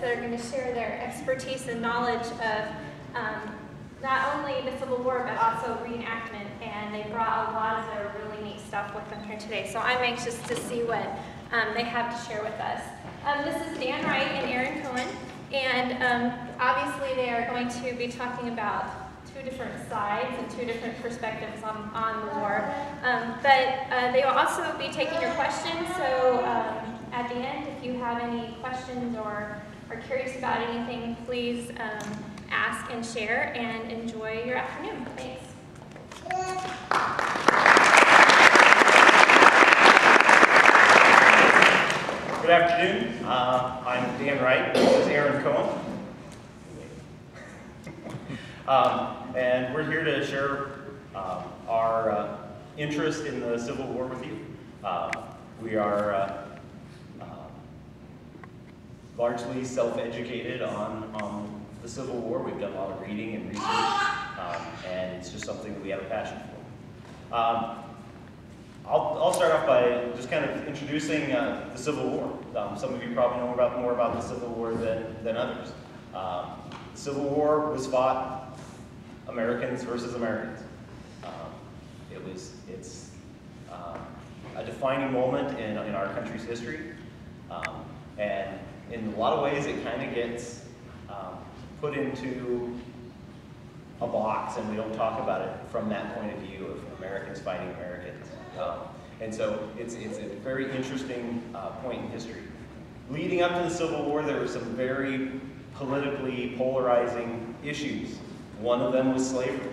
that are going to share their expertise and knowledge of um, not only the Civil War, but also reenactment. And they brought a lot of their really neat stuff with them here today. So I'm anxious to see what um, they have to share with us. Um, this is Dan Wright and Aaron Coen. And um, obviously they are going to be talking about two different sides and two different perspectives on, on the war. Um, but uh, they will also be taking your questions. So um, at the end, if you have any questions or are curious about anything, please um, ask and share and enjoy your afternoon. Thanks. Good afternoon. Uh, I'm Dan Wright. This is Aaron Coen. um, and we're here to share um, our uh, interest in the Civil War with you. Uh, we are uh, largely self-educated on, on the Civil War. We've done a lot of reading and research, um, and it's just something that we have a passion for. Um, I'll, I'll start off by just kind of introducing uh, the Civil War. Um, some of you probably know about, more about the Civil War than, than others. Um, the Civil War was fought Americans versus Americans. Um, it was, it's um, a defining moment in, in our country's history. Um, and in a lot of ways, it kind of gets um, put into a box and we don't talk about it from that point of view of Americans fighting Americans. Um, and so it's, it's a very interesting uh, point in history. Leading up to the Civil War, there were some very politically polarizing issues. One of them was slavery.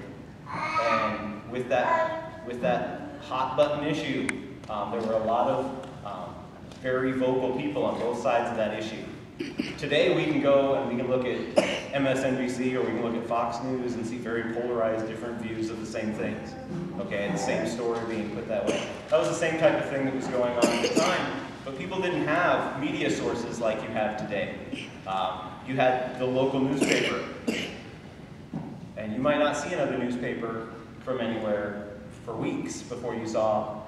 And with that, with that hot button issue, um, there were a lot of very vocal people on both sides of that issue. Today we can go and we can look at MSNBC or we can look at Fox News and see very polarized different views of the same things. Okay, the same story being put that way. That was the same type of thing that was going on at the time, but people didn't have media sources like you have today. Um, you had the local newspaper, and you might not see another newspaper from anywhere for weeks before you saw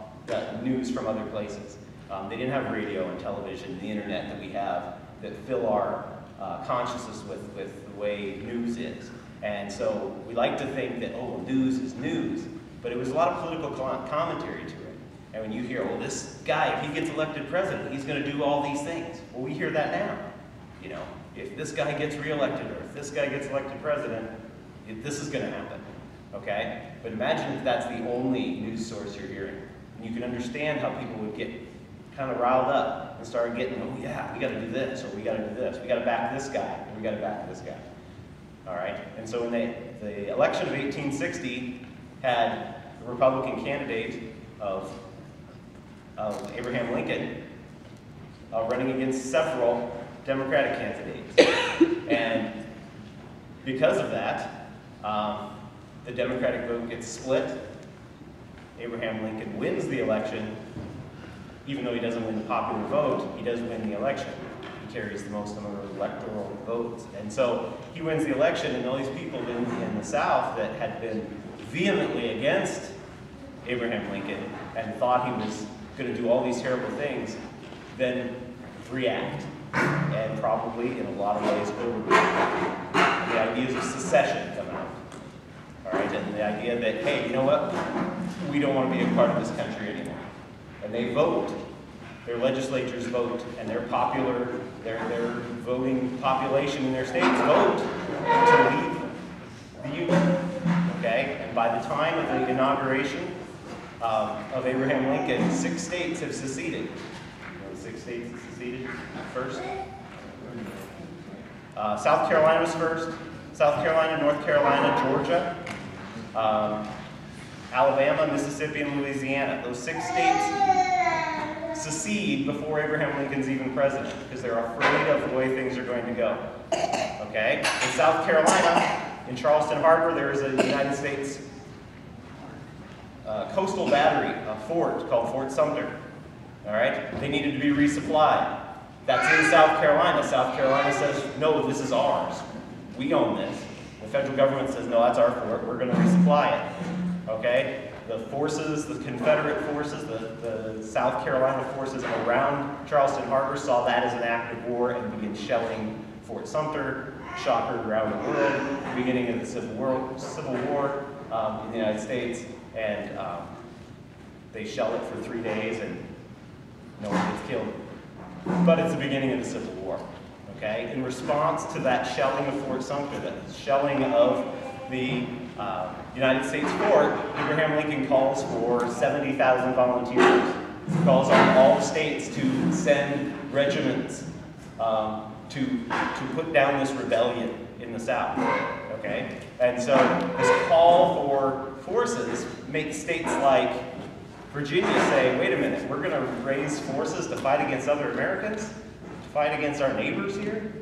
news from other places. Um, they didn't have radio and television and the internet that we have that fill our uh, consciousness with, with the way news is. And so we like to think that, oh, news is news, but it was a lot of political commentary to it. And when you hear, oh, this guy, if he gets elected president, he's going to do all these things. Well, we hear that now. You know, if this guy gets reelected or if this guy gets elected president, it, this is going to happen. Okay? But imagine if that's the only news source you're hearing. And you can understand how people would get kind of riled up and started getting, oh yeah, we got to do this, or we got to do this, we got to back this guy, or we got to back this guy. All right? And so when they, the election of 1860 had the Republican candidate of, of Abraham Lincoln uh, running against several Democratic candidates. and because of that, um, the Democratic vote gets split. Abraham Lincoln wins the election, even though he doesn't win the popular vote, he does win the election. He carries the most number of electoral votes. And so he wins the election, and all these people in, in the South that had been vehemently against Abraham Lincoln and thought he was going to do all these terrible things, then react and probably in a lot of ways. The ideas of secession come out. All right, and the idea that, hey, you know what? We don't want to be a part of this country anymore and they vote. Their legislatures vote, and their popular, their, their voting population in their states vote to leave the Union. Okay? And by the time of the inauguration um, of Abraham Lincoln, six states have seceded. Six states have seceded first. Uh, South Carolina was first. South Carolina, North Carolina, Georgia. Um, Alabama, Mississippi, and Louisiana. Those six states secede before Abraham Lincoln's even president because they're afraid of the way things are going to go. Okay? In South Carolina, in Charleston Harbor, there is a United States uh, coastal battery, a fort called Fort Sumter. All right? They needed to be resupplied. That's in South Carolina. South Carolina says, no, this is ours. We own this. The federal government says, no, that's our fort. We're going to resupply it. Okay? The forces, the Confederate forces, the, the South Carolina forces around Charleston Harbor saw that as an act of war and began shelling Fort Sumter, shot heard around the world, beginning of the Civil War, Civil War um, in the United States, and um, they shell it for three days and no one gets killed. But it's the beginning of the Civil War, okay? In response to that shelling of Fort Sumter, that shelling of the uh, United States fort, Abraham Lincoln calls for 70,000 volunteers. He calls on all the states to send regiments um, to, to put down this rebellion in the South, okay? And so this call for forces makes states like Virginia say, wait a minute, we're going to raise forces to fight against other Americans? To fight against our neighbors here?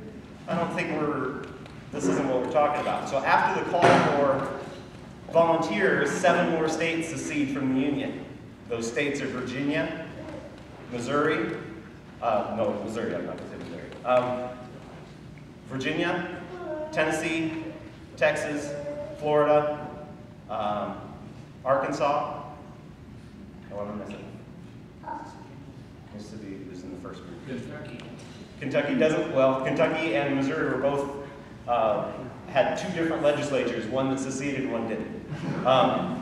I don't think we're, this isn't what we're talking about. So after the call for volunteers, seven more states secede from the Union. Those states are Virginia, Missouri, uh, no, Missouri, I'm not going to say Missouri. Um, Virginia, Tennessee, Texas, Florida, um, Arkansas. Oh, I'm missing. Mississippi was in the first group. Kentucky. Kentucky doesn't, well, Kentucky and Missouri were both, uh, had two different legislatures, one that seceded, one didn't. Um,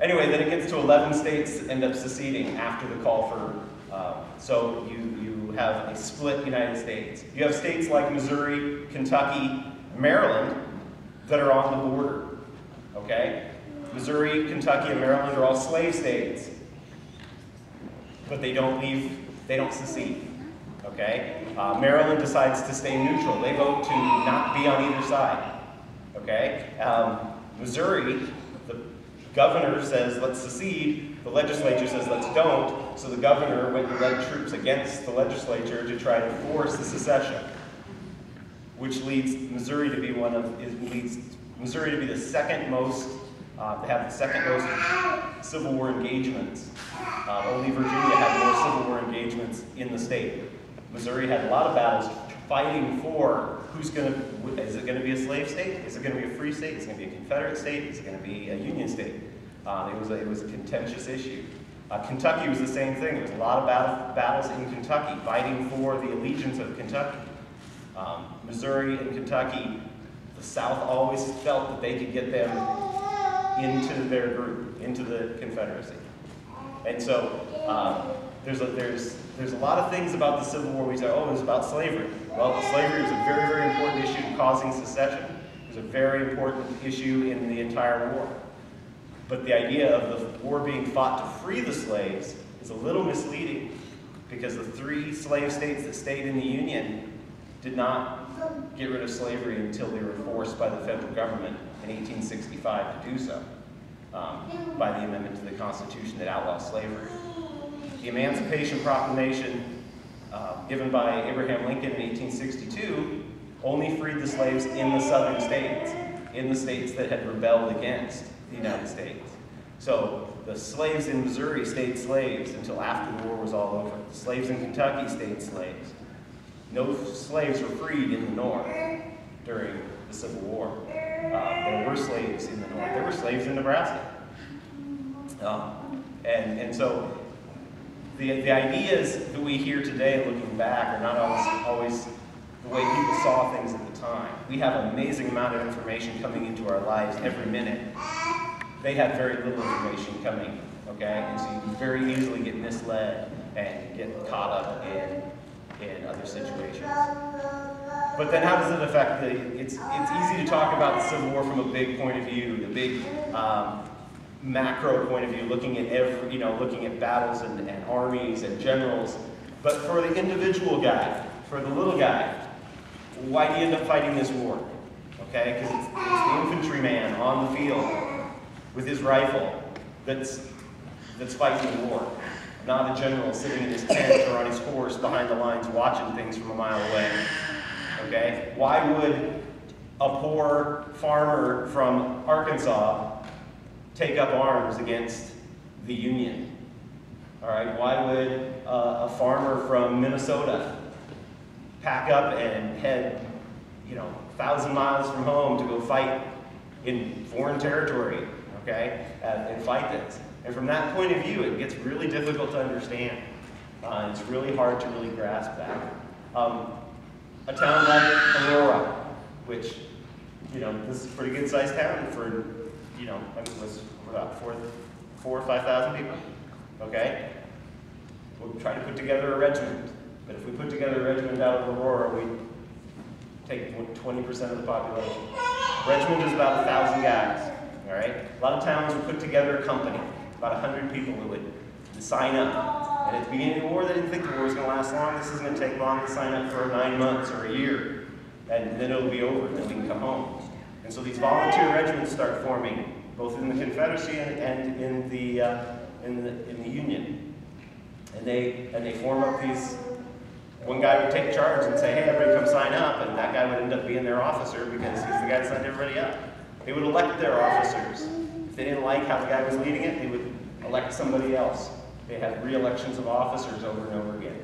Anyway, then it gets to 11 states that end up seceding after the call for, uh, so you, you have a split United States. You have states like Missouri, Kentucky, Maryland that are on the border, okay? Missouri, Kentucky, and Maryland are all slave states, but they don't leave, they don't secede, okay? Uh, Maryland decides to stay neutral. They vote to not be on either side, okay? Um, Missouri, the governor says, let's secede. The legislature says, let's don't. So the governor went and led troops against the legislature to try to force the secession, which leads Missouri to be one of, leads Missouri to be the second most, uh, to have the second most Civil War engagements. Uh, only Virginia had more Civil War engagements in the state. Missouri had a lot of battles fighting for who's going to, is it going to be a slave state? Is it going to be a free state? Is it going to be a Confederate state? Is it going to be a Union state? Um, it, was a, it was a contentious issue. Uh, Kentucky was the same thing. There was a lot of battle, battles in Kentucky, fighting for the allegiance of Kentucky. Um, Missouri and Kentucky, the South always felt that they could get them into their group, into the Confederacy. And so um, there's, a, there's, there's a lot of things about the Civil War we say, oh, it was about slavery. Well, slavery was a very, very important issue causing secession. It was a very important issue in the entire war. But the idea of the war being fought to free the slaves is a little misleading because the three slave states that stayed in the Union did not get rid of slavery until they were forced by the federal government in 1865 to do so um, by the amendment to the Constitution that outlawed slavery. The Emancipation Proclamation uh, given by Abraham Lincoln in 1862 only freed the slaves in the southern states, in the states that had rebelled against the United States. So the slaves in Missouri stayed slaves until after the war was all over. The slaves in Kentucky stayed slaves. No slaves were freed in the North during the Civil War. Uh, there were slaves in the North. There were slaves in Nebraska. Um, and, and so the, the ideas that we hear today looking back are not always, always the way people saw things at the time. We have an amazing amount of information coming into our lives every minute. They had very little information coming, okay? And so you can very easily get misled and get caught up in, in other situations. But then how does it affect the, it's, it's easy to talk about the Civil War from a big point of view, the big um, macro point of view, looking at every, you know, looking at battles and, and armies and generals. But for the individual guy, for the little guy, why do you end up fighting this war? Okay, because it's, it's the infantryman on the field with his rifle that's, that's fighting the war, not a general sitting in his tent or on his horse behind the lines watching things from a mile away. Okay, why would a poor farmer from Arkansas take up arms against the Union? All right, why would uh, a farmer from Minnesota pack up and head, you know, thousand miles from home to go fight in foreign territory, okay, and, and fight this? And from that point of view, it gets really difficult to understand. Uh, it's really hard to really grasp that. Um, a town like Aurora, which, you know, this is a pretty good sized town for, you know, I mean, was about four, four or five thousand people, okay? We'll try to put together a regiment, but if we put together a regiment out of Aurora, we take twenty percent of the population. Regiment is about a thousand guys, all right? A lot of towns would put together a company, about a hundred people who would sign up. And at the beginning of the war, they didn't think the war was gonna last long. This is gonna take long to sign up for nine months or a year. And then it'll be over, and then we can come home. And so these volunteer regiments start forming, both in the Confederacy and, and in the, uh, in the, in the Union. And they, and they form up these, one guy would take charge and say, hey, everybody come sign up, and that guy would end up being their officer because he's the guy that signed everybody up. They would elect their officers. If they didn't like how the guy was leading it, they would elect somebody else. They had re-elections of officers over and over again.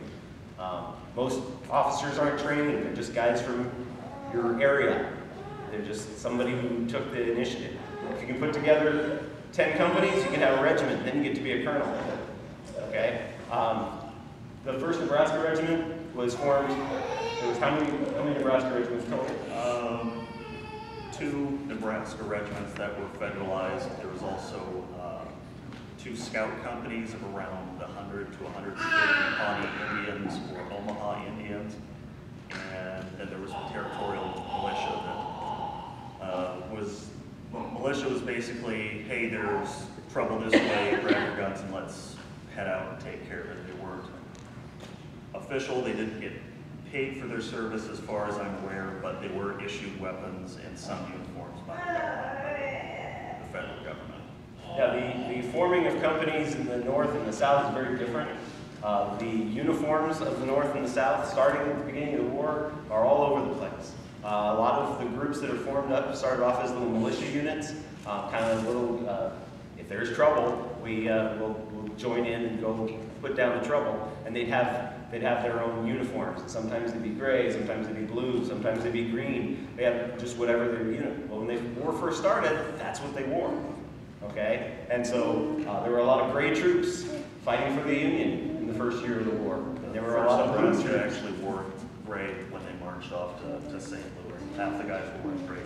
Um, most officers aren't trained, they're just guys from your area. They're just somebody who took the initiative. If you can put together 10 companies, you can have a regiment, then you get to be a colonel. Okay? Um, the first Nebraska regiment was formed, it was how many, how many Nebraska regiments total? Um, two Nebraska regiments that were federalized. There was also uh, two scout companies of around 100 to 150 Pawnee Indians or Omaha Indians. And then there was a territorial militia that uh, was, militia was basically, hey, there's trouble this way, grab your guns and let's head out and take care of it. They weren't official, they didn't get paid for their service as far as I'm aware, but they were issued weapons and some uniforms by the federal government. Yeah, the, the forming of companies in the north and the south is very different. Uh, the uniforms of the north and the south, starting at the beginning of the war, are all over the place. Uh, a lot of the groups that are formed up started off as little militia units, uh, kind of little, uh, if there's trouble, we uh, will we'll join in and go put down the trouble. And they'd have, they'd have their own uniforms. Sometimes they'd be gray, sometimes they'd be blue, sometimes they'd be green. They had just whatever their, know, well, when the war first started, that's what they wore okay? And so uh, there were a lot of gray troops fighting for the Union in the first year of the war. And there were a lot of blue troops. actually wore gray when marched off to, to St. Louis. Half the guys were wearing gray.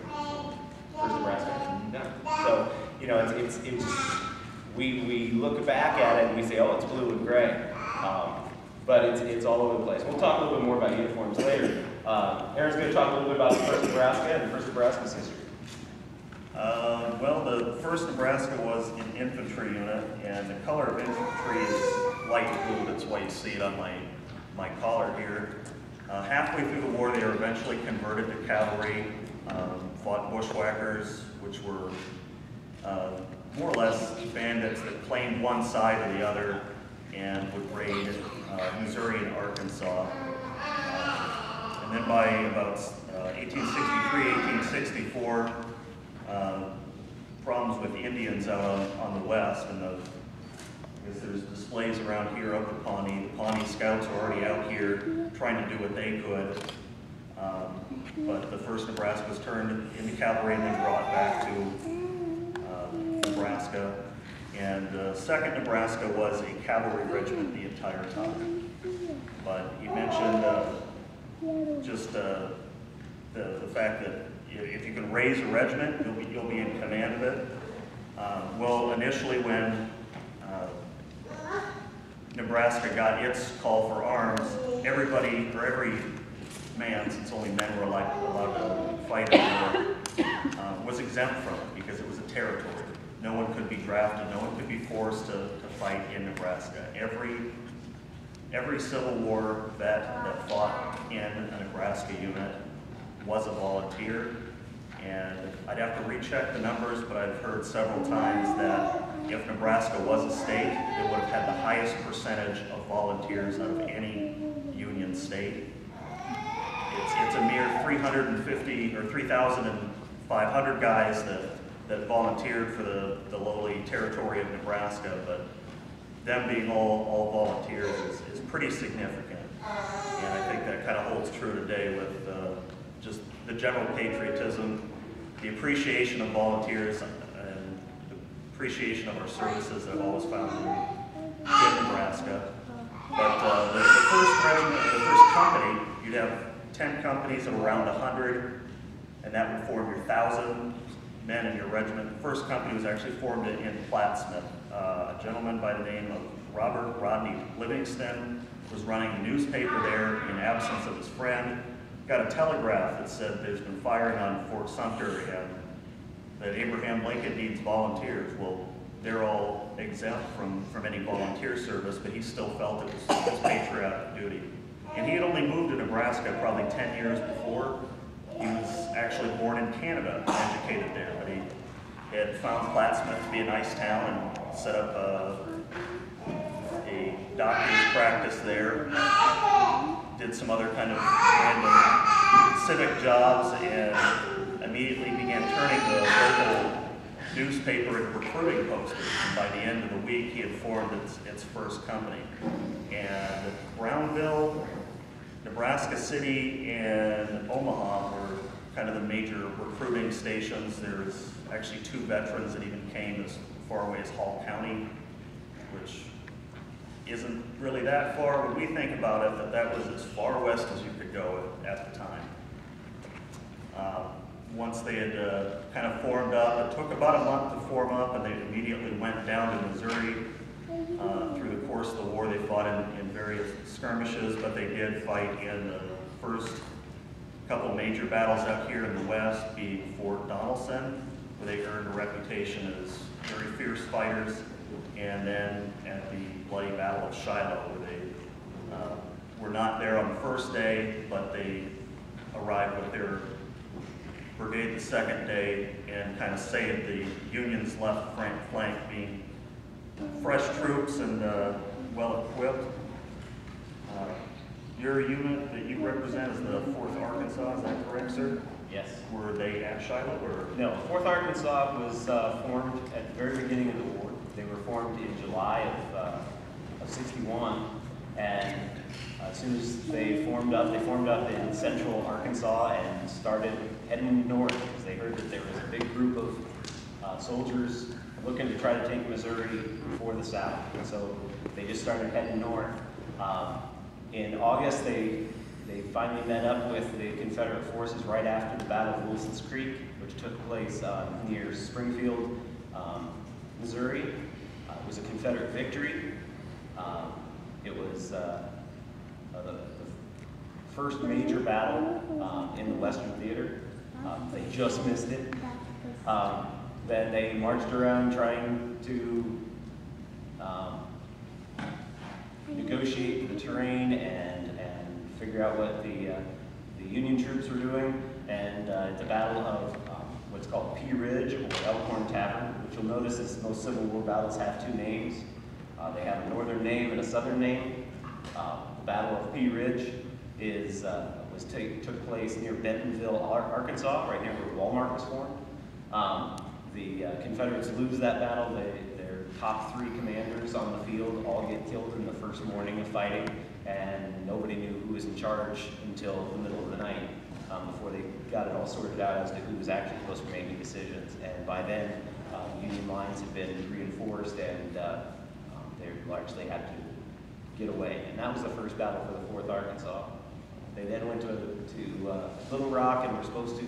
First Nebraska. Yeah. So, you know, it's, it's, it's, we, we look back at it and we say, oh, it's blue and gray. Um, but it's, it's all over the place. We'll talk a little bit more about uniforms later. Uh, Aaron's going to talk a little bit about the first Nebraska and the first Nebraska's history. Uh, well, the first Nebraska was an infantry unit, and the color of infantry is light blue. That's why you see it on my, my collar here. Uh, halfway through the war, they were eventually converted to cavalry, um, fought bushwhackers, which were uh, more or less bandits that claimed one side or the other and would raid uh, Missouri and Arkansas. Uh, and then by about uh, 1863, 1864, uh, problems with Indians out on, on the west, and the, There's displays around here of the Pawnee. The Pawnee Scouts are already out here trying to do what they could. Um, but the first Nebraska was turned into cavalry and then brought back to uh, Nebraska. And the second Nebraska was a cavalry regiment the entire time. But he mentioned uh, just uh, the, the fact that if you can raise a regiment, you'll be, you'll be in command of it. Uh, well, initially when uh, Nebraska got its call for arms, everybody, or every man, since only men were allowed, to fight war, uh, was exempt from it because it was a territory. No one could be drafted, no one could be forced to, to fight in Nebraska. Every, every Civil War vet that fought in a Nebraska unit was a volunteer. And I'd have to recheck the numbers, but I've heard several times that if Nebraska was a state, it would have had the highest percentage of volunteers out of any union state. It's, it's a mere 350 or 3,500 guys that, that volunteered for the, the lowly territory of Nebraska, but them being all, all volunteers is, is pretty significant. And I think that kind of holds true today with uh, just the general patriotism, the appreciation of volunteers, appreciation of our services that I've always found in, in Nebraska. But uh, the, the first regiment, the first company, you'd have 10 companies of around 100, and that would form your 1,000 men in your regiment. The first company was actually formed in Plattsmouth. Uh, A gentleman by the name of Robert Rodney Livingston was running a newspaper there in absence of his friend. Got a telegraph that said there's been firing on Fort Sumter and that Abraham Lincoln needs volunteers. Well, they're all exempt from, from any volunteer service, but he still felt it was his patriotic duty. And he had only moved to Nebraska probably 10 years before. He was actually born in Canada, educated there, but he had found Plattsmouth to be a nice town and set up a, a doctor's practice there. Did some other kind of random civic jobs and immediately began turning the local newspaper into recruiting posters. And by the end of the week, he had formed its, its first company. And Brownville, Nebraska City, and Omaha were kind of the major recruiting stations. There's actually two veterans that even came as far away as Hall County, which isn't really that far. When we think about it, that that was as far west as you could go at, at the time. Uh, Once they had uh, kind of formed up, it took about a month to form up, and they immediately went down to Missouri. Uh, Through the course of the war, they fought in, in various skirmishes, but they did fight in the first couple major battles out here in the west, being Fort Donelson, where they earned a reputation as very fierce fighters, and then at the bloody Battle of Shiloh, where they uh, were not there on the first day, but they arrived with their brigade the second day and kind of saved the Union's left flank, flank being fresh troops and uh, well-equipped. Uh, Your unit that you represent is the 4th Arkansas, is that correct, sir? Yes. Were they at Shiloh or? No, Fourth Arkansas was uh, formed at the very beginning of the war. They were formed in July of, uh, of 61, and as soon as they formed up, they formed up in central Arkansas and started heading north because they heard that there was a big group of uh, soldiers looking to try to take Missouri for the South. And so they just started heading north. Um, in August, they they finally met up with the Confederate forces right after the Battle of Wilson's Creek, which took place uh, near Springfield, um, Missouri. Uh, it was a Confederate victory. Um, it was uh, uh, the, the first major battle um, in the Western Theater. Um, they just missed it. Um, then they marched around trying to um, negotiate the terrain and, and figure out what the, uh, the Union troops were doing. And uh, the Battle of um, what's called Pea Ridge or Elkhorn Tavern, which you'll notice is most Civil War battles have two names. Uh, they have a northern name and a southern name. Uh, the Battle of Pea Ridge is, uh, was took place near Bentonville, Arkansas, right near where Walmart was formed. Um, the uh, Confederates lose that battle. They, their top three commanders on the field all get killed in the first morning of fighting, and nobody knew who was in charge until the middle of the night um, before they got it all sorted out as to who was actually supposed to be making decisions. And by then, um, Union lines had been reinforced, and uh, largely had to get away. And that was the first battle for the 4th Arkansas. They then went to, to uh, Little Rock and were supposed to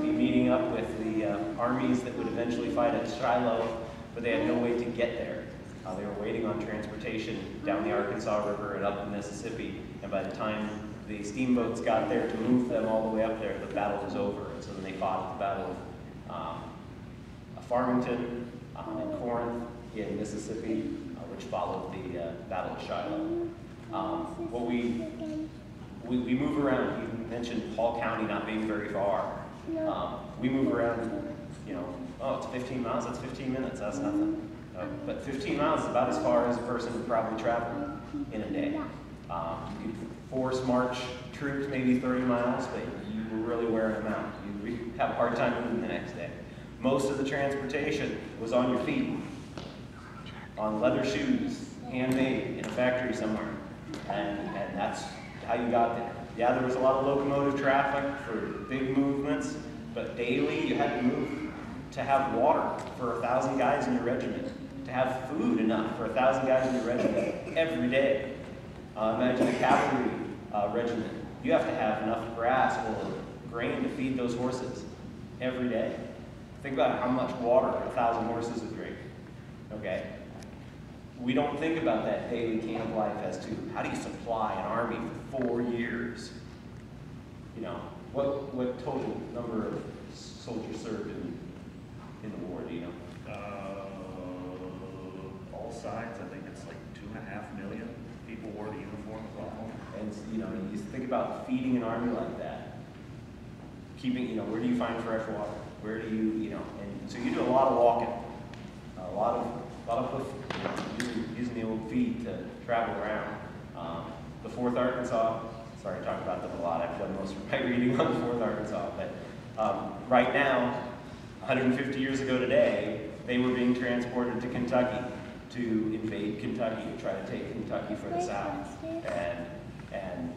be meeting up with the uh, armies that would eventually fight at Shiloh, but they had no way to get there. Uh, they were waiting on transportation down the Arkansas River and up the Mississippi, and by the time the steamboats got there to move them all the way up there, the battle was over. And so then they fought at the Battle of um, Farmington um, and Corinth in Mississippi, uh, which followed the uh, Battle of Shiloh. Um, what we we, we move around. You mentioned Hall County not being very far. Um, we move around, you know, oh, it's 15 miles, that's 15 minutes, that's nothing. Uh, but 15 miles is about as far as a person would probably travel in a day. Um, you could force march troops maybe 30 miles, but you were really wearing them out. You have a hard time moving the next day. Most of the transportation was on your feet, on leather shoes, handmade in a factory somewhere. And, and that's how you got there. Yeah, there was a lot of locomotive traffic for big movements, but daily you had to move to have water for a thousand guys in your regiment, to have food enough for a thousand guys in your regiment every day. Uh, imagine a cavalry uh, regiment You have to have enough grass or grain to feed those horses every day. Think about how much water a thousand horses would drink, okay? We don't think about that daily camp life as to how do you supply an army for four years? You know, what, what total number of soldiers served in, in the war, do you know? Uh, all sides, I think it's like two and a half million people wore the uniform. And, you know, you think about feeding an army like that. Keeping, you know, where do you find fresh water? Where do you, you know, and so you do a lot of walking, a lot of, a lot of hoof, you know, using, using the old feet to travel around. Um, the Fourth Arkansas, sorry, I talk about them a lot. I've done most of my reading on the Fourth Arkansas, but um, right now, 150 years ago today, they were being transported to Kentucky to invade Kentucky, to try to take Kentucky for the South. And, and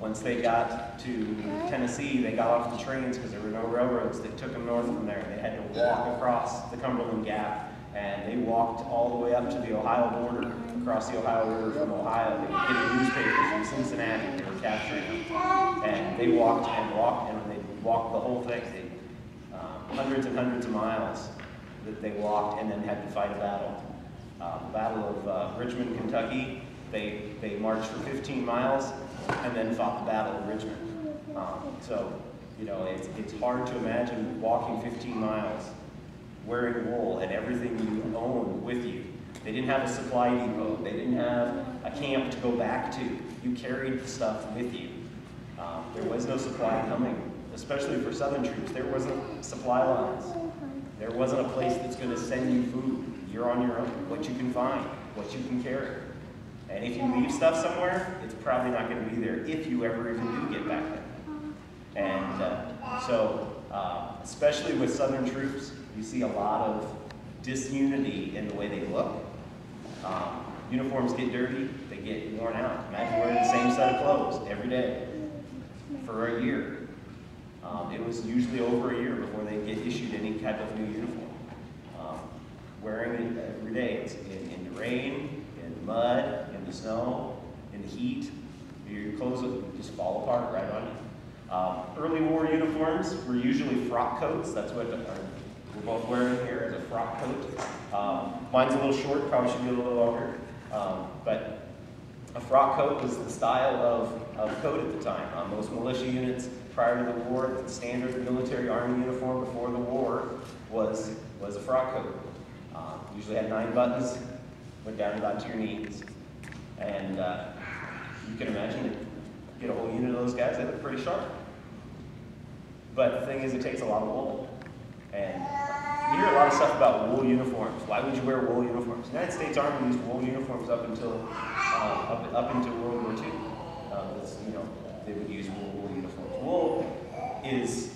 once they got to Tennessee, they got off the trains because there were no railroads that took them north from there. They had to walk across the Cumberland Gap, and they walked all the way up to the Ohio border, across the Ohio River from Ohio. They were getting newspapers from Cincinnati. They were capturing them. And they walked and walked, and they walked the whole thing. They, um, hundreds and hundreds of miles that they walked and then had to fight a battle. Uh, Battle of uh, Richmond, Kentucky, they, they marched for 15 miles and then fought the Battle of Richmond. Um, so, you know, it's, it's hard to imagine walking 15 miles, wearing wool and everything you own with you. They didn't have a supply depot. They didn't have a camp to go back to. You carried the stuff with you. Um, there was no supply coming, especially for Southern troops. There wasn't supply lines. There wasn't a place that's going to send you food. You're on your own. What you can find, what you can carry. And if you leave stuff somewhere, it's probably not going to be there if you ever even do get back there. And uh, so, uh, especially with Southern troops, you see a lot of disunity in the way they look. Um, uniforms get dirty, they get worn out. Imagine wearing the same set of clothes every day for a year. Um, it was usually over a year before they get issued any type of new uniform. Um, wearing it every day, in, in the rain, in the mud, in the snow, in the heat. Your clothes would just fall apart right on you. Um, early war uniforms were usually frock coats. That's what our, we're both wearing here is a frock coat. Um, mine's a little short, probably should be a little longer. Um, but a frock coat was the style of, of coat at the time. Um, most militia units prior to the war, the standard military army uniform before the war was, was a frock coat. Um, usually had nine buttons, went down about to your knees. And uh, you can imagine, it, get a whole unit of those guys, they look pretty sharp. But the thing is, it takes a lot of wool. And you hear a lot of stuff about wool uniforms. Why would you wear wool uniforms? The United States Army used wool uniforms up until uh, up, up into World War II. Uh, you know, they would use wool, wool uniforms. Wool is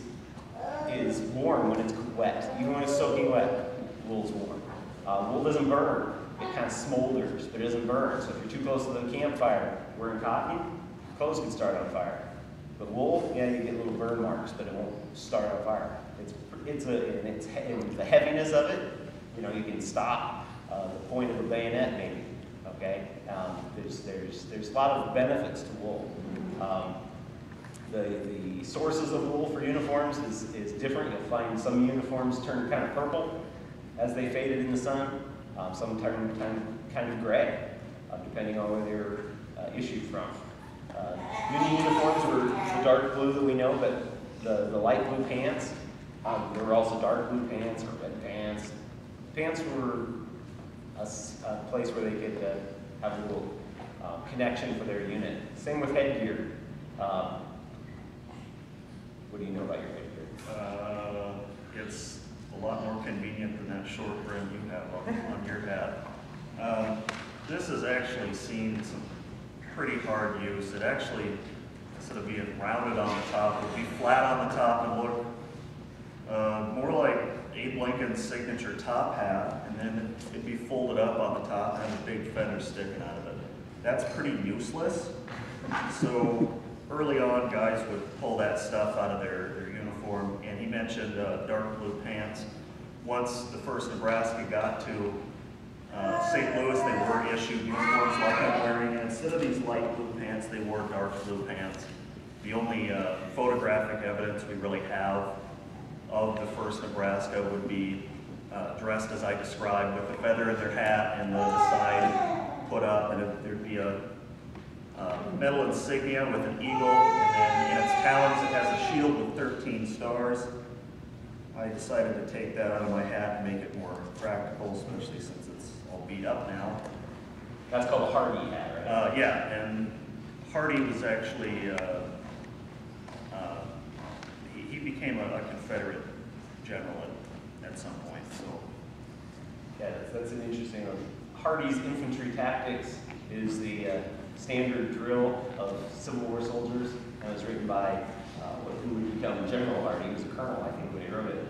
is warm when it's wet. Even when it's soaking wet, wool's warm. Uh, wool doesn't burn. It kind of smolders, but it doesn't burn. So if you're too close to the campfire wearing cotton, clothes can start on fire. But wool, yeah, you get little burn marks, but it won't start on fire. It's a and it's and the heaviness of it. You know, you can stop uh, the point of a bayonet maybe. Okay, um, there's there's there's a lot of benefits to wool. Um, the the sources of wool for uniforms is is different. You'll find some uniforms turn kind of purple as they faded in the sun. Um, some turn kind of, kind of gray, uh, depending on where they're uh, issued from. Uh, Union uniforms were the dark blue that we know, but the, the light blue pants, um, there were also dark blue pants or red pants. Pants were a place where they could uh, have a little uh, connection for their unit. Same with headgear. Um, what do you know about your headgear? Uh, it's a lot more convenient than that short brim you have on, on your hat. Um, this has actually seen some pretty hard use. It actually, instead of being rounded on the top, would be flat on the top and look uh, more like Abe Lincoln's signature top hat, and then it'd be folded up on the top and a big feather sticking out of it. That's pretty useless. So early on, guys would pull that stuff out of their, their uniform, and he mentioned uh, dark blue pants. Once the first Nebraska got to uh, St. Louis, they were issued uniforms like I'm wearing. And instead of these light blue pants, they wore dark blue pants. The only uh, photographic evidence we really have of the first Nebraska would be uh, dressed as I described, with the feather in their hat and the side put up, and it- there'd be a uh, metal insignia with an eagle, and then in its talons it has a shield with 13 stars. I decided to take that out of my hat and make it more practical, especially since it's all beat up now. That's called a Hardee hat, right? Uh, yeah, and Hardee was actually, uh, uh, he, he became a, a Confederate general at, at some point, so. Yeah, that's, that's an interesting one. Hardee's infantry tactics is the uh, standard drill of Civil War soldiers, and it was written by uh, what- who would become General Hardee. He was a colonel, I think, when he wrote it.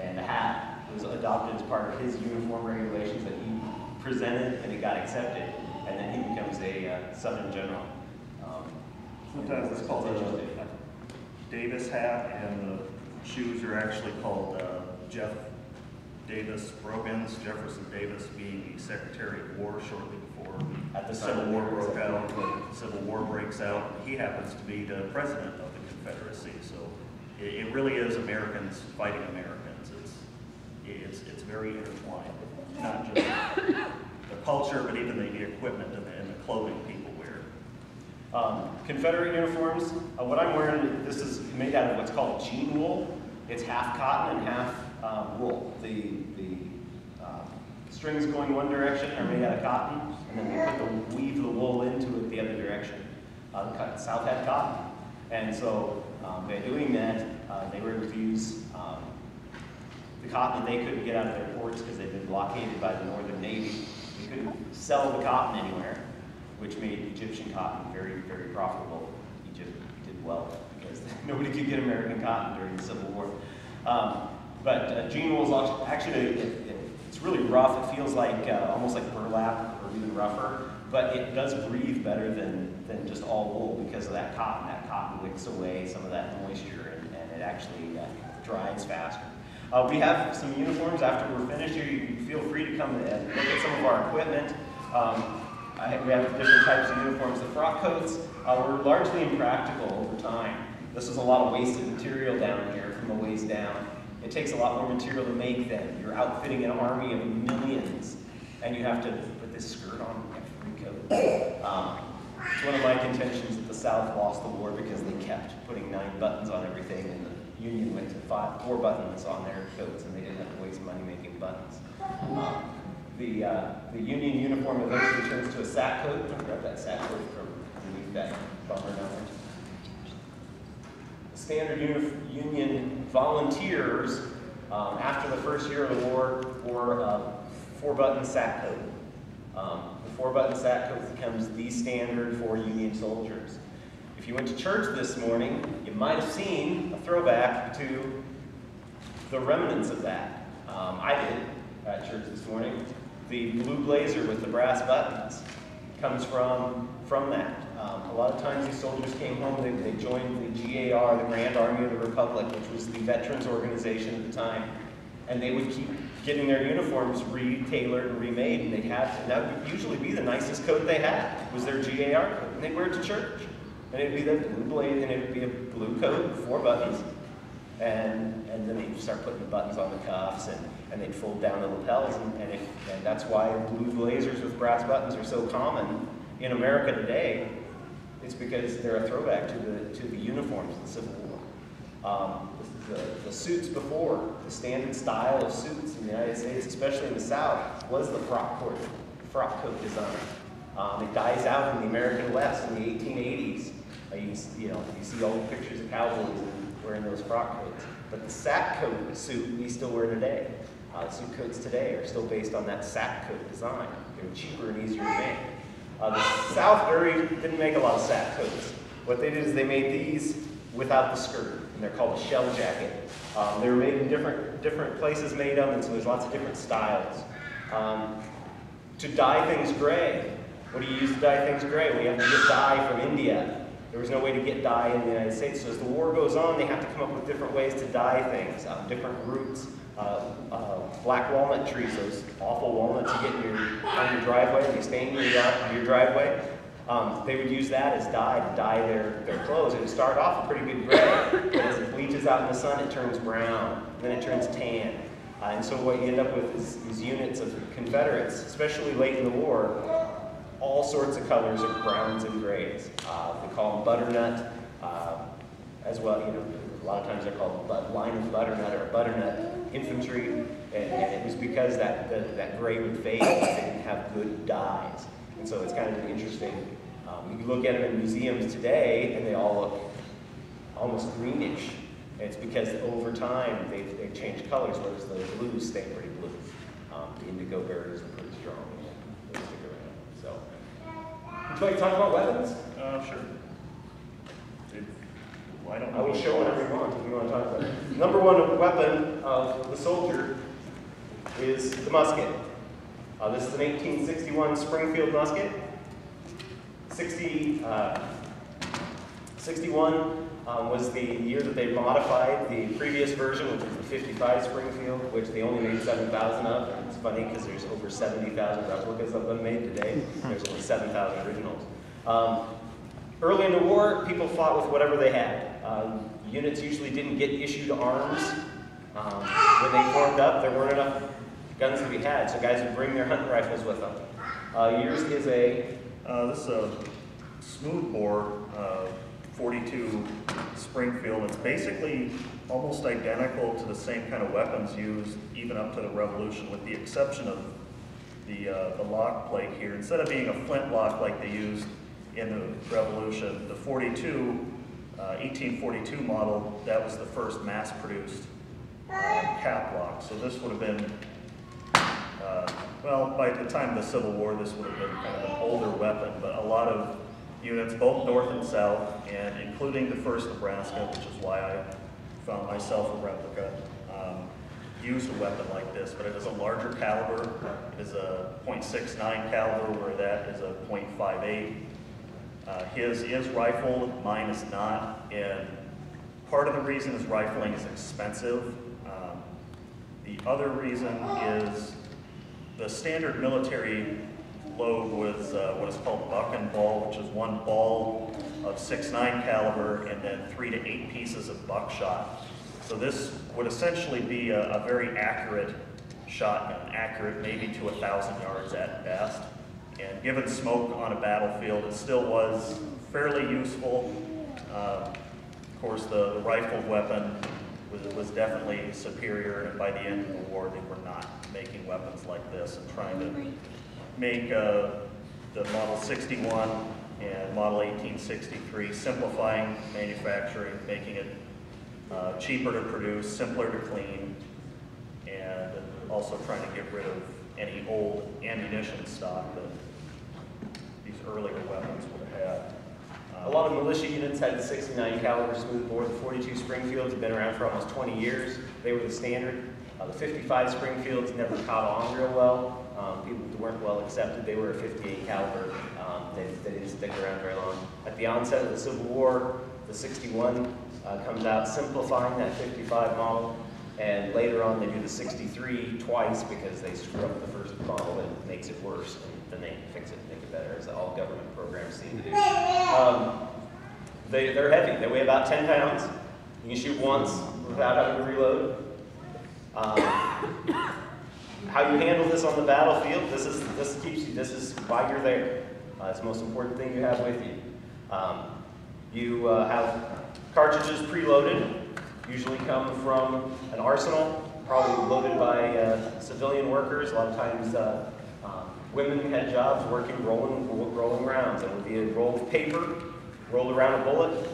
And the hat was adopted as part of his uniform regulations that he presented, and it got accepted. And then he becomes a uh, Southern general. Um, Sometimes it's called a. Davis hat, and the shoes are actually called uh, Jeff Davis Brogans, Jefferson Davis being the Secretary of War shortly before At the Civil War broke out. Civil The Civil War breaks out, he happens to be the president of the Confederacy, so it, it really is Americans fighting Americans. It's, it's, it's very intertwined, not just the culture, but even the, the equipment and the, and the clothing wear. Um, Confederate uniforms, uh, what I'm wearing, this is made out of what's called jean wool. It's half cotton and half um, wool. The, the um, strings going one direction are made out of cotton, and then they put the, weave the wool into it the other direction. Uh, South had cotton. And so um, by doing that, uh, they were able to use um, the cotton that they couldn't get out of their ports because they'd been blockaded by the Northern Navy. They couldn't sell the cotton anywhere, which made Egyptian cotton very, very profitable. Egypt did well because nobody could get American cotton during the Civil War. Um, but uh, is actually, it, it, it's really rough. It feels like uh, almost like burlap or even rougher, but it does breathe better than, than just all wool because of that cotton. That cotton wicks away some of that moisture and, and it actually uh, dries faster. Uh, we have some uniforms after we're finished here. You you feel free to come and look at some of our equipment. Um, We have different types of uniforms. The frock coats uh, were largely impractical over time. This is a lot of wasted material down here from the waist down. It takes a lot more material to make them. You're outfitting an army of millions, and you have to put this skirt on every coat. Um, it's one of my contentions that the South lost the war because they kept putting nine buttons on everything, and the Union went to five, four buttons on their coats, and they didn't have to waste money making buttons. Um, the, uh, the Union uniform eventually turns to a sack coat. Grab that sack coat from underneath that down there. The standard uni- Union volunteers, um, after the first year of the war, wore a four-button sack coat. Um, the four-button sack coat becomes the standard for Union soldiers. If you went to church this morning, you might have seen a throwback to the remnants of that. Um, I did at church this morning. The blue blazer with the brass buttons comes from, from that. Um, a lot of times these soldiers came home, they, they joined the GAR, the Grand Army of the Republic, which was the veterans organization at the time. And they would keep getting their uniforms re-tailored and remade, and they'd have, and that would usually be the nicest coat they had, was their GAR coat, and they'd wear it to church. And it'd be the blue blaze, and it'd be a blue coat with four buttons, and, and then they'd start putting the buttons on the cuffs and, and they'd fold down the lapels and, and, it, and that's why blue blazers with brass buttons are so common in America today. It's because they're a throwback to the, to the uniforms of the Civil War. Um, the, the suits before, the standard style of suits in the United States, especially in the South, was the frock coat, frock coat design. Um, it dies out in the American West in the 1880s. Uh, you, you know, you see old pictures of cowboys wearing those frock coats. But the sack coat suit we still wear today. Uh, suit coats today are still based on that sack coat design. They're cheaper and easier to make. Uh, the South very didn't make a lot of sack coats. What they did is they made these without the skirt, and they're called a shell jacket. Um, they were made in different different places, made them, and so there's lots of different styles. Um, to dye things gray, what do you use to dye things gray? You have to get dye from India. There was no way to get dye in the United States, so as the war goes on, they have to come up with different ways to dye things, um, different roots. Uh, uh, black walnut trees, those awful walnuts you get in your, on your driveway, they stain your, your driveway. Um, they would use that as dye to dye their, their clothes. It would start off a pretty good gray, but as it bleaches out in the sun, it turns brown, then it turns tan. Uh, and so what you end up with is these units of Confederates, especially late in the war, all sorts of colors of browns and grays. Uh, they call them butternut, uh, as well, you know, a lot of times they're called line of butternut or butternut infantry, and, and it was because that, the, that gray would fade, they didn't have good dyes. And so it's kind of interesting. Um, you look at them in museums today, and they all look almost greenish. And it's because over time, they've, they've changed colors, whereas the blues stay pretty blue. Um, the indigo berries are pretty strong, and. So, would you like to talk about weapons? Uh, sure. Well, I don't I will show whatever you want, if you want to talk about it. Number one weapon of the soldier is the musket. Uh, this is an 1861 Springfield musket. 60, uh, 61 um, was the year that they modified the previous version, which was the 55 Springfield, which they only made 7,000 of. And It's funny because there's over 70,000 replicas of them made today. There's only 7,000 originals. Um, Early in the war, people fought with whatever they had. Um, units usually didn't get issued arms. Um, when they formed up, there weren't enough guns to be had, so guys would bring their hunting rifles with them. Uh, yours is a, Uh, this is a smoothbore, uh, 42 Springfield. It's basically almost identical to the same kind of weapons used even up to the Revolution, with the exception of the, uh, the lock plate here. Instead of being a flintlock like they used in the Revolution, the 42, uh, 1842 model, that was the first mass-produced uh, cap lock. So this would have been uh, well, by the time of the Civil War, this would have been kind of an older weapon, but a lot of units, both north and south, and including the 1st Nebraska, which is why I found myself a replica, um, used a weapon like this, but it is a larger caliber. It is a .69 caliber, where that is a .58. Uh, his is rifled, mine is not, and part of the reason is rifling is expensive. Um, the other reason is the standard military load was uh, what is called buck and ball, which is one ball of 6.9 caliber and then three to eight pieces of buckshot. So this would essentially be a, a very accurate shotgun, accurate maybe to a thousand yards at best. And given smoke on a battlefield, it still was fairly useful. Uh, of course, the, the rifled weapon was, was definitely superior, and by the end of the war, they were not making weapons like this and trying to make uh, the Model 61 and Model 1863, simplifying manufacturing, making it uh, cheaper to produce, simpler to clean, and also trying to get rid of any old ammunition stock that earlier weapons would have had. a lot of militia units had the 69 caliber smoothbore. The 42 Springfields have been around for almost 20 years. They were the standard. Uh, the 55 Springfields never caught on real well. Um, people weren't well accepted. They were a 58 caliber. Um, they, they didn't stick around very long. At the onset of the Civil War, the 61 uh, comes out simplifying that 55 model. And later on, they do the 63 twice because they screw up the first model and makes it worse. And then they fix it better, as all government programs seem to do. Um, they, they're heavy. They weigh about 10 pounds. You can shoot once without having to reload. Um, how you handle this on the battlefield, this is this keeps you. This is why you're there. Uh, it's the most important thing you have with you. Um, you uh, have cartridges preloaded. Usually come from an arsenal, probably loaded by uh, civilian workers. A lot of times, uh, women had jobs working rolling rolling rounds. It would be a roll of paper rolled around a bullet,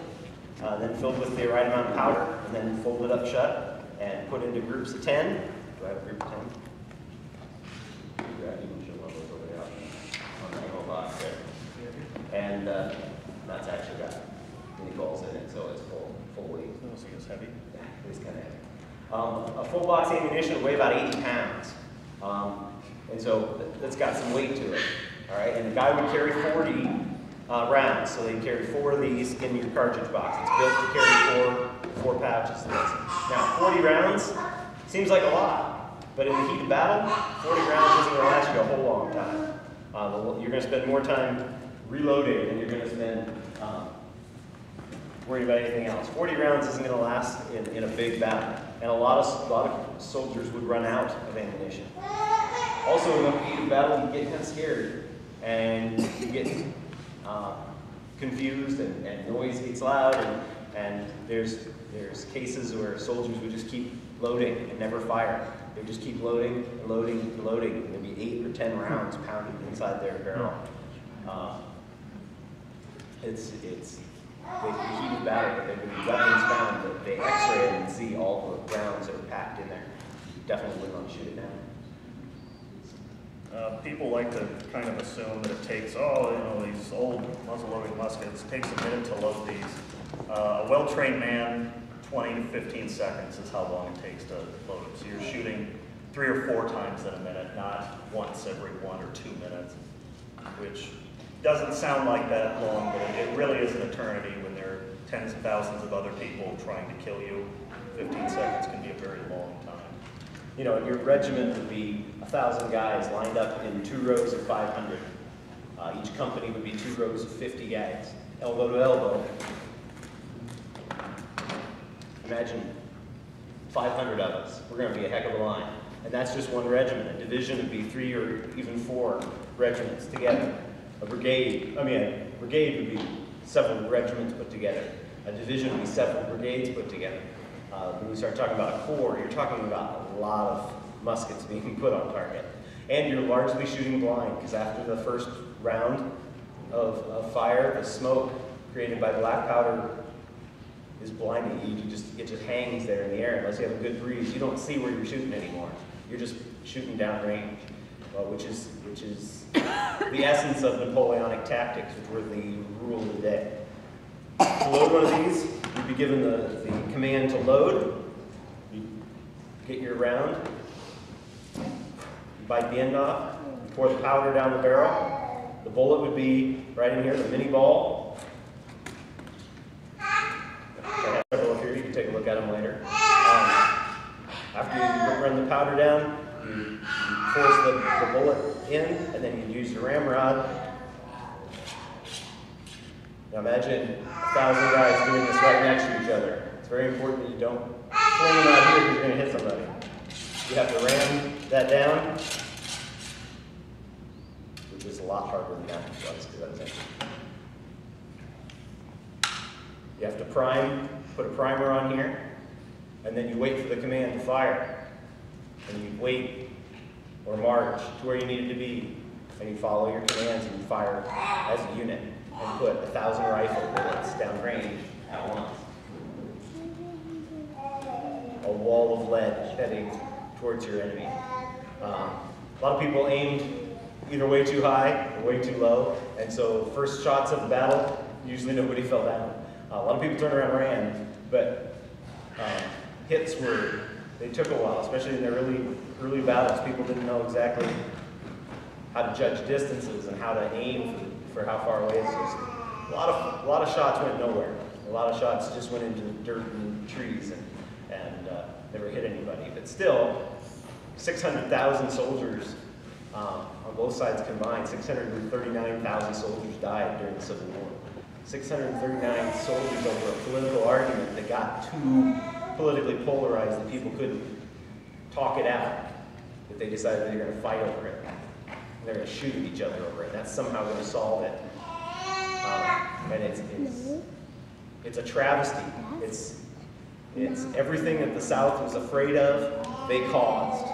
uh, then filled with the right amount of powder, and then folded up shut and put into groups of 10. Do I have a group of 10? Yeah, you can show one of those over there on that box there. And uh, that's actually got Minié balls in it, so it's full, full weight. Oh, so it's heavy. Yeah, It is kind of heavy. Um, a full box ammunition will weigh about 80 pounds. Um, and so that's got some weight to it. All right, and the guy would carry 40 uh, rounds, so they carry four of these in your cartridge box. It's built to carry four, four pouches. Now, 40 rounds seems like a lot, but in the heat of battle, 40 rounds isn't going to last you a whole long time. Uh, you're going to spend more time reloading, and you're gonna spend, um, worrying about anything else. Forty rounds isn't gonna last in, in a big battle, and a lot of, a lot of soldiers would run out of ammunition. Also, in a heated battle, you get kind of scared, and you get, uh, confused, and, and noise gets loud, and, and there's, there's cases where soldiers would just keep loading and never fire. They just keep loading loading loading, and there'd be eight or ten rounds pounded inside their barrel. Uh, It's, it's, the heat of battle, but there would be weapons found that they x-ray and see all the rounds that are packed in there. Definitely wouldn't want to shoot it down. Uh, people like to kind of assume that it takes, oh, you know, these old muzzle-loading muskets, takes a minute to load these. Uh, a well-trained man, 20 to 15 seconds is how long it takes to load it. So you're shooting three or four times in a minute, not once every one or two minutes, which doesn't sound like that long, but it- really is an eternity when there are tens of thousands of other people trying to kill you. 15 seconds can be a very long. You know, your regiment would be a thousand guys lined up in two rows of 500. Uh, each company would be two rows of 50 guys, elbow to elbow. Imagine 500 of us. We're going to be a heck of a line. And that's just one regiment. A division would be three or even four regiments together. A brigade, I mean, a brigade would be several regiments put together. A division would be several brigades put together. Uh, when we start talking about a corps, you're talking about a lot of muskets being put on target. And you're largely shooting blind, because after the first round of, of fire, the smoke created by black powder is blinding. You, you just it just hangs there in the air unless you have a good breeze. You don't see where you're shooting anymore. You're just shooting downrange, uh, which is which is the essence of Napoleonic tactics, which were the rule of the day. To load one of these, you'd be given the, the command to load. Get your round. You bite the end off. Pour the powder down the barrel. The bullet would be right in here, the Minié ball. I have several here, you can take a look at them later. Um, After you run the powder down, you, force the, the bullet in, and then you use your ramrod. Now imagine a thousand guys doing this right next to each other. It's very important that you don't them out here you're going to hit somebody. You have to ram that down, which is a lot harder than that was because. You have to prime, put a primer on here, and then you wait for the command to fire. And you wait or march to where you need it to be, and you follow your commands and you fire as a unit and put a thousand rifle bullets downrange at once. A wall of lead heading towards your enemy. Um, a lot of people aimed either way too high or way too low, and so first shots of the battle, usually nobody fell down. Uh, a lot of people turned around and ran, but um, hits were, they took a while, especially in the early, early battles. People didn't know exactly how to judge distances and how to aim for, for how far away it is. A lot of, a lot of shots went nowhere. A lot of shots just went into dirt and trees and, never hit anybody. But still, 600,000 soldiers um, on both sides combined, 639,000 soldiers died during the Civil War. 639 soldiers over a political argument that got too politically polarized that people couldn't talk it out, that they decided they were going to fight over it. They're going to shoot at each other over it. That's somehow going to solve it. Um, and it's, it's, it's a travesty. It's, it's everything that the South was afraid of, they caused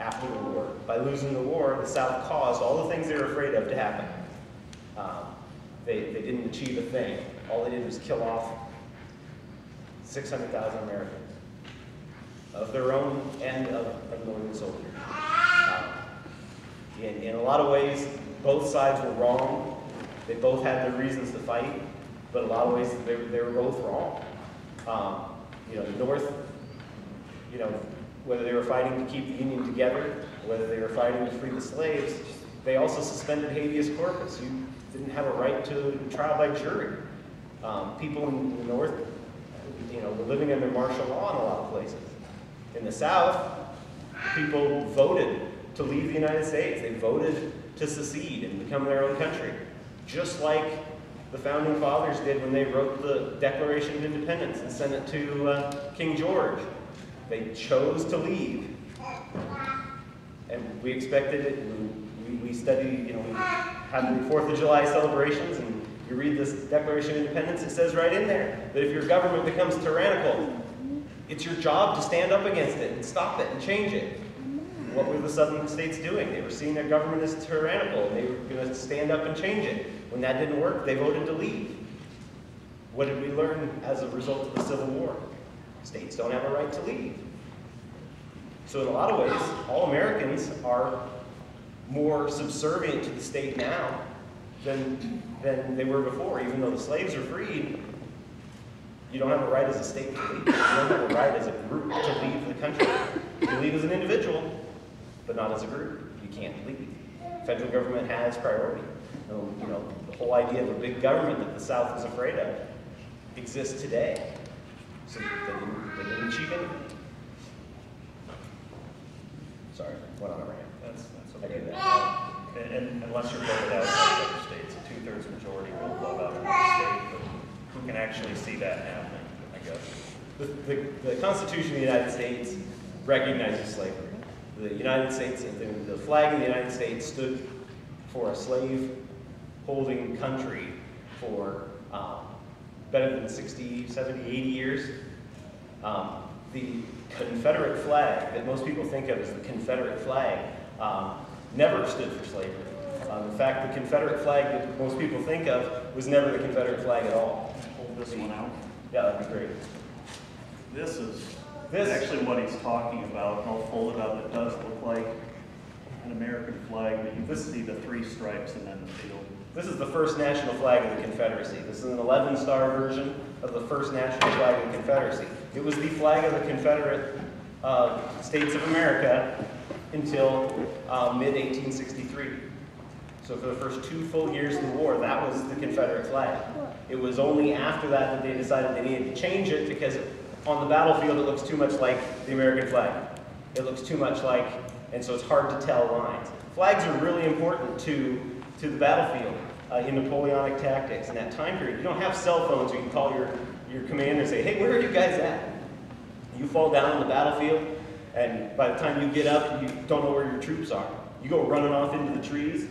after the war. By losing the war, the South caused all the things they were afraid of to happen. Um, they, they didn't achieve a thing. All they did was kill off 600,000 Americans of their own and of, of Northern soldiers. Um, in, in a lot of ways, both sides were wrong. They both had their reasons to fight, but a lot of ways, they, they were both wrong. Um, you know, the North, you know, whether they were fighting to keep the Union together, whether they were fighting to free the slaves, they also suspended habeas corpus. You didn't have a right to trial by jury. Um, people in the North, you know, were living under martial law in a lot of places. In the South, people voted to leave the United States. They voted to secede and become their own country. just like the founding fathers did when they wrote the Declaration of Independence and sent it to uh, King George. They chose to leave. And we expected it, we, we study, you know, we have the Fourth of July celebrations, and you read this Declaration of Independence, it says right in there that if your government becomes tyrannical, it's your job to stand up against it and stop it and change it. What were the southern states doing? They were seeing their government as tyrannical, and they were going to stand up and change it. When that didn't work, they voted to leave. What did we learn as a result of the Civil War? States don't have a right to leave. So in a lot of ways, all Americans are more subservient to the state now than, than they were before. Even though the slaves are freed, you don't have a right as a state to leave. You don't have a right as a group to leave the country. You leave as an individual, but not as a group. You can't leave. Federal government has priority. You know, whole idea of a big government that the South is afraid of exists today. So they didn't, they didn't achieve anything. Sorry, went on a rant. That's, that's I okay. do that. And, and unless you're voted out by other states, a two-thirds majority will vote out another state, but who can actually see that happening, I guess? The, the, the Constitution of the United States recognizes slavery. The United States, the, the flag of the United States stood for a slave-holding country for um, better than 60, 70, 80 years. Um, the Confederate flag that most people think of as the Confederate flag um, never stood for slavery. Um, in fact, the Confederate flag that most people think of was never the Confederate flag at all. Hold this one out. Yeah, that'd be great. This is This- actually what he's talking about. I'll fold it up. It does look like an American flag, but you can see the three stripes and then the field. This is the first national flag of the Confederacy. This is an 11-star version of the first national flag of the Confederacy. It was the flag of the Confederate uh, States of America until uh, mid-1863. So for the first two full years of the war, that was the Confederate flag. It was only after that that they decided they needed to change it because on the battlefield it looks too much like the American flag. It looks too much like, and so it's hard to tell lines. Flags are really important to, to the battlefield uh, in Napoleonic tactics in that time period. You don't have cell phones where you can call your, your commander and say, hey, where are you guys at? You fall down on the battlefield, and by the time you get up, you don't know where your troops are. You go running off into the trees,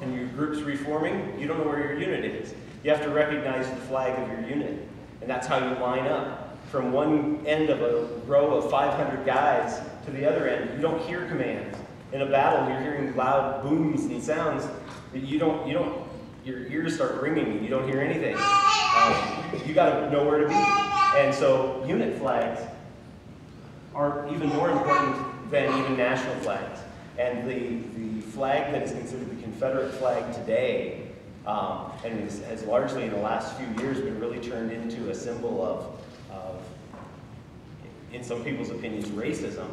and your group's reforming, you don't know where your unit is. You have to recognize the flag of your unit, and that's how you line up. From one end of a row of 500 guys to the other end, you don't hear commands. In a battle, you're hearing loud booms and sounds that you don't, you don't, your ears start ringing and you don't hear anything. Um, you gotta know where to be. And so unit flags are even more important than even national flags. And the, the flag that is considered the Confederate flag today, um, and is, has largely in the last few years been really turned into a symbol of, of in some people's opinions, racism,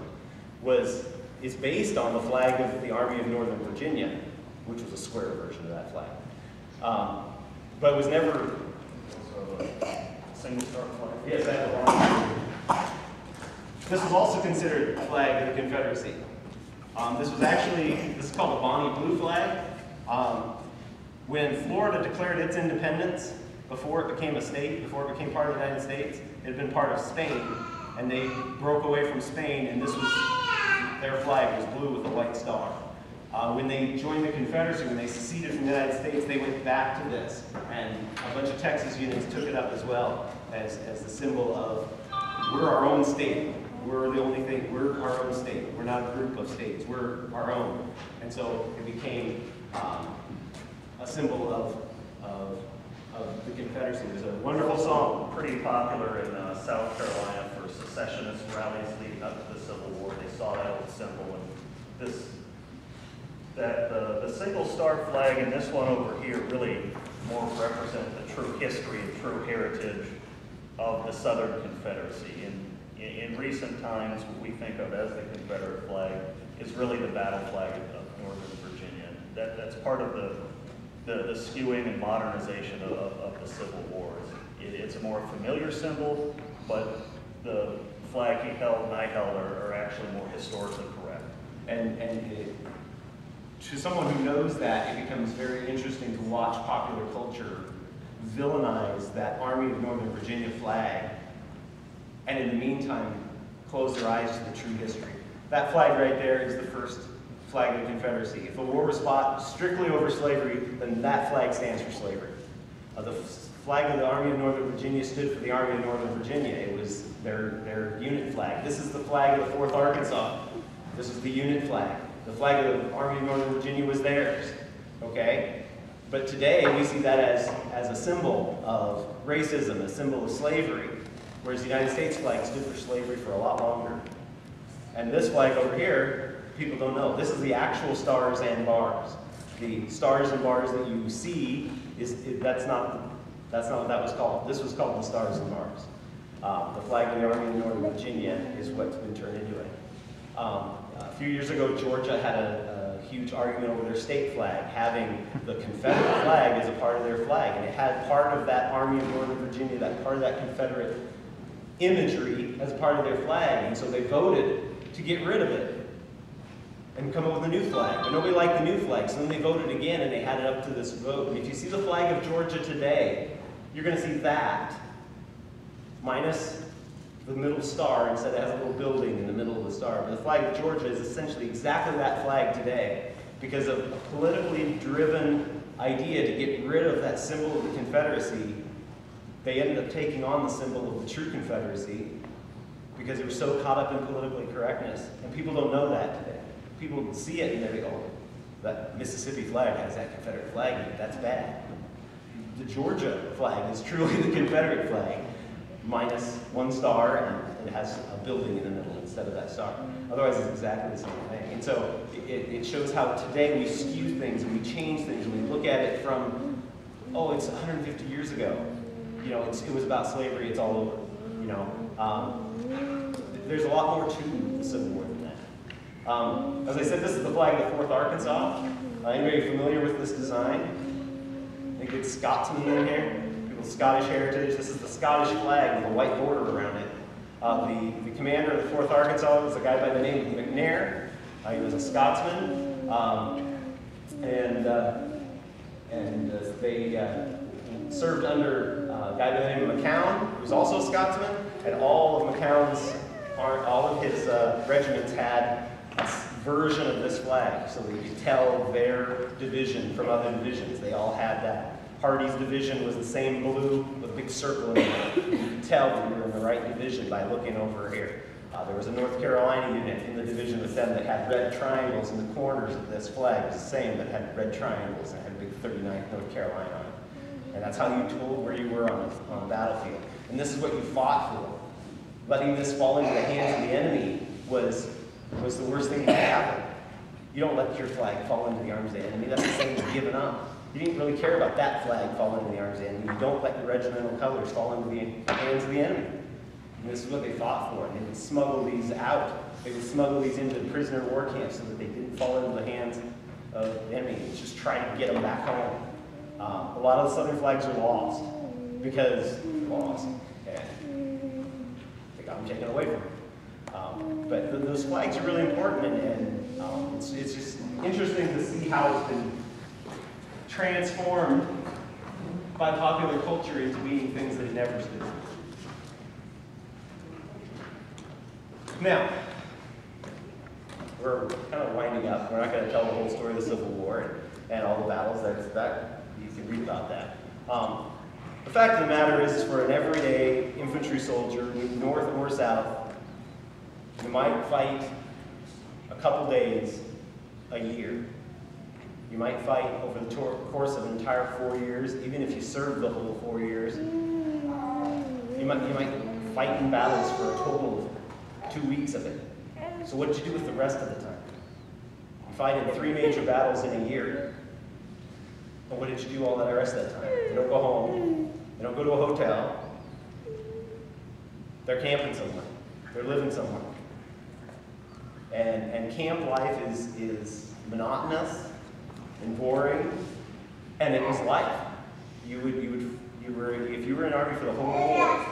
was, is based on the flag of the Army of Northern Virginia, which was a square version of that flag. Um, but it was never, Single star flag. yes, I have the wrong. This was also considered a flag of the Confederacy. Um, this was actually, this is called the Bonnie Blue flag. Um, when Florida declared its independence, before it became a state, before it became part of the United States, it had been part of Spain, and they broke away from Spain, and this was, their flag was blue with a white star. Uh, when they joined the Confederacy, when they seceded from the United States, they went back to this, and a bunch of Texas units took it up as well as, as the symbol of we're our own state. We're the only thing, we're our own state. We're not a group of states, we're our own. And so it became um, a symbol of, of, of the Confederacy. Was a wonderful song. Pretty popular in uh, South Carolina for secessionist rallies leading up to the Civil War. They saw that old symbol and this, that the, the single star flag and this one over here really more represent the true history and true heritage of the Southern Confederacy. In, in, in recent times, what we think of as the Confederate flag is really the battle flag of, Northern Virginia. That, that's part of the, the, the skewing and modernization of, of the Civil War. It, it's a more familiar symbol, but the flag he held and I held are, are actually more historically correct. And, and it, to someone who knows that, it becomes very interesting to watch popular culture villainize that Army of Northern Virginia flag, and in the meantime, close their eyes to the true history. That flag right there is the first flag of the Confederacy. If a war was fought strictly over slavery, then that flag stands for slavery. Uh, the flag of the Army of Northern Virginia stood for the Army of Northern Virginia. It was their, their unit flag. This is the flag of the 4th Arkansas. This is the unit flag. The flag of the Army of Northern Virginia was theirs. Okay? But today we see that as, as a symbol of racism, a symbol of slavery, whereas the United States flag stood for slavery for a lot longer. And this flag over here, people don't know. This is the actual stars and bars. The stars and bars that you see is that's not that's not what that was called. This was called the stars and bars. Um, the flag of the Army of Northern Virginia is what's been turned into it. Um, few years ago, Georgia had a, a huge argument over their state flag, having the Confederate flag as a part of their flag, and it had part of that Army of Northern Virginia, that part of that Confederate imagery as part of their flag, and so they voted to get rid of it and come up with a new flag. But nobody liked the new flag, so then they voted again and they had it up to this vote. And if you see the flag of Georgia today, you're going to see that minus the middle star instead it has a little building in the middle of the star. But the flag of Georgia is essentially exactly that flag today because of a politically driven idea to get rid of that symbol of the Confederacy. They ended up taking on the symbol of the true Confederacy because they were so caught up in politically correctness. And people don't know that today. People see it and they go, that Mississippi flag has that Confederate flag in it. That's bad. The Georgia flag is truly the Confederate flag, minus one star, and it has a building in the middle instead of that star. Otherwise, it's exactly the same thing. And so it, it shows how today we skew things and we change things and we look at it from, oh, it's 150 years ago. You know, it was about slavery, it's all over. You know, um, there's a lot more to the Civil War than that. Um, as I said, this is the flag of the 4th Arkansas. Uh, anybody familiar with this design? I think it's Scotsman in here. Scottish heritage. This is the Scottish flag with a white border around it. Uh, the, the commander of the 4th Arkansas was a guy by the name of McNair. Uh, he was a Scotsman. Um, and uh, and uh, they uh, served under a guy by the name of McCown, who was also a Scotsman, and all of McCown's, all of his regiments had version of this flag, so that you could tell their division from other divisions. They all had that. Hardee's division was the same blue with a big circle in it. You could tell that you were in the right division by looking over here. Uh, there was a North Carolina unit in the division with them that had red triangles in the corners of this flag. It was the same, but had red triangles and had a big 39th North Carolina on it. And that's how you told where you were on the, on the battlefield. And this is what you fought for. Letting this fall into the hands of the enemy was, was the worst thing that could happen. You don't let your flag fall into the arms of the enemy. That's the same as giving up. You didn't really care about that flag falling in the arms of the enemy. You don't let your regimental colors fall into the hands of the enemy. And this is what they fought for. And they would smuggle these out. They would smuggle these into prisoner war camps so that they didn't fall into the hands of the enemy. It's just trying to get them back home. Um, a lot of the southern flags are lost because lost. And they got them taken away from them. Um, but th- those flags are really important, and, and um, it's, it's just interesting to see how it's been transformed by popular culture into being things that it never for. Now, we're kind of winding up. We're not going to tell the whole story of the Civil War and all the battles. That's that you can read about that. Um, the fact of the matter is for an everyday infantry soldier, north or south, you might fight a couple days a year. You might fight over the course of an entire four years, even if you served the whole four years. You might, you might fight in battles for a total of two weeks of it. So what did you do with the rest of the time? You fight in three major battles in a year. But what did you do all that rest of that time? They don't go home. They don't go to a hotel. They're camping somewhere. They're living somewhere. And, and camp life is, is monotonous and boring, and it was life. You would, you would, you were, if you were in army for the whole war,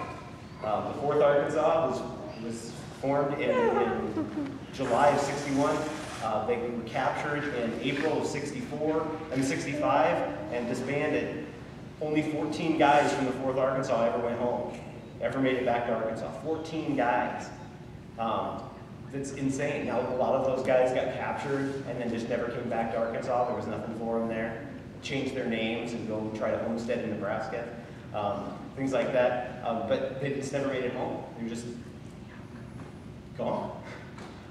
uh, the Fourth Arkansas was, was formed in, in July of '61. Uh, they were captured in April of 64, I mean 65, and disbanded. Only 14 guys from the 4th Arkansas ever went home, ever made it back to Arkansas. 14 guys. Um, that's insane. Now, a lot of those guys got captured and then just never came back to Arkansas. There was nothing for them there. Changed their names and go try to homestead in Nebraska. Um, things like that. Um, but they just never made it home. They were just gone.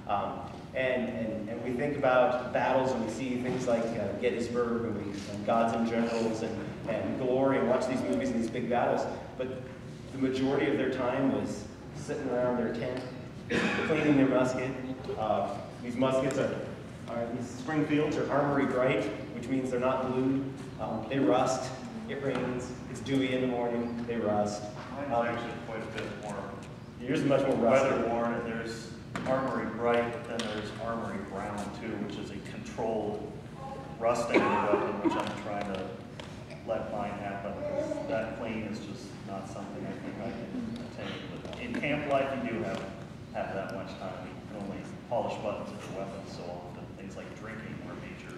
Um, and, and, and we think about battles and we see things like uh, Gettysburg and, we, and Gods and Generals and, and Glory and watch these movies and these big battles. But the majority of their time was sitting around their tent, cleaning their musket. Uh, these muskets are, are, these Springfields are armory bright, which means they're not glued. Um, they rust. It rains. It's dewy in the morning. They rust. Mine's Um, actually quite a bit more Yours is much more rusty. weather worn, and there's armory bright, but then there's armory brown too, which is a controlled rusting of the weapon, which I'm trying to let mine happen, that clean is just not something I think I can attain. But in camp life, you do have, have that much time, you can only polish buttons of weapons so often, things like drinking were a major,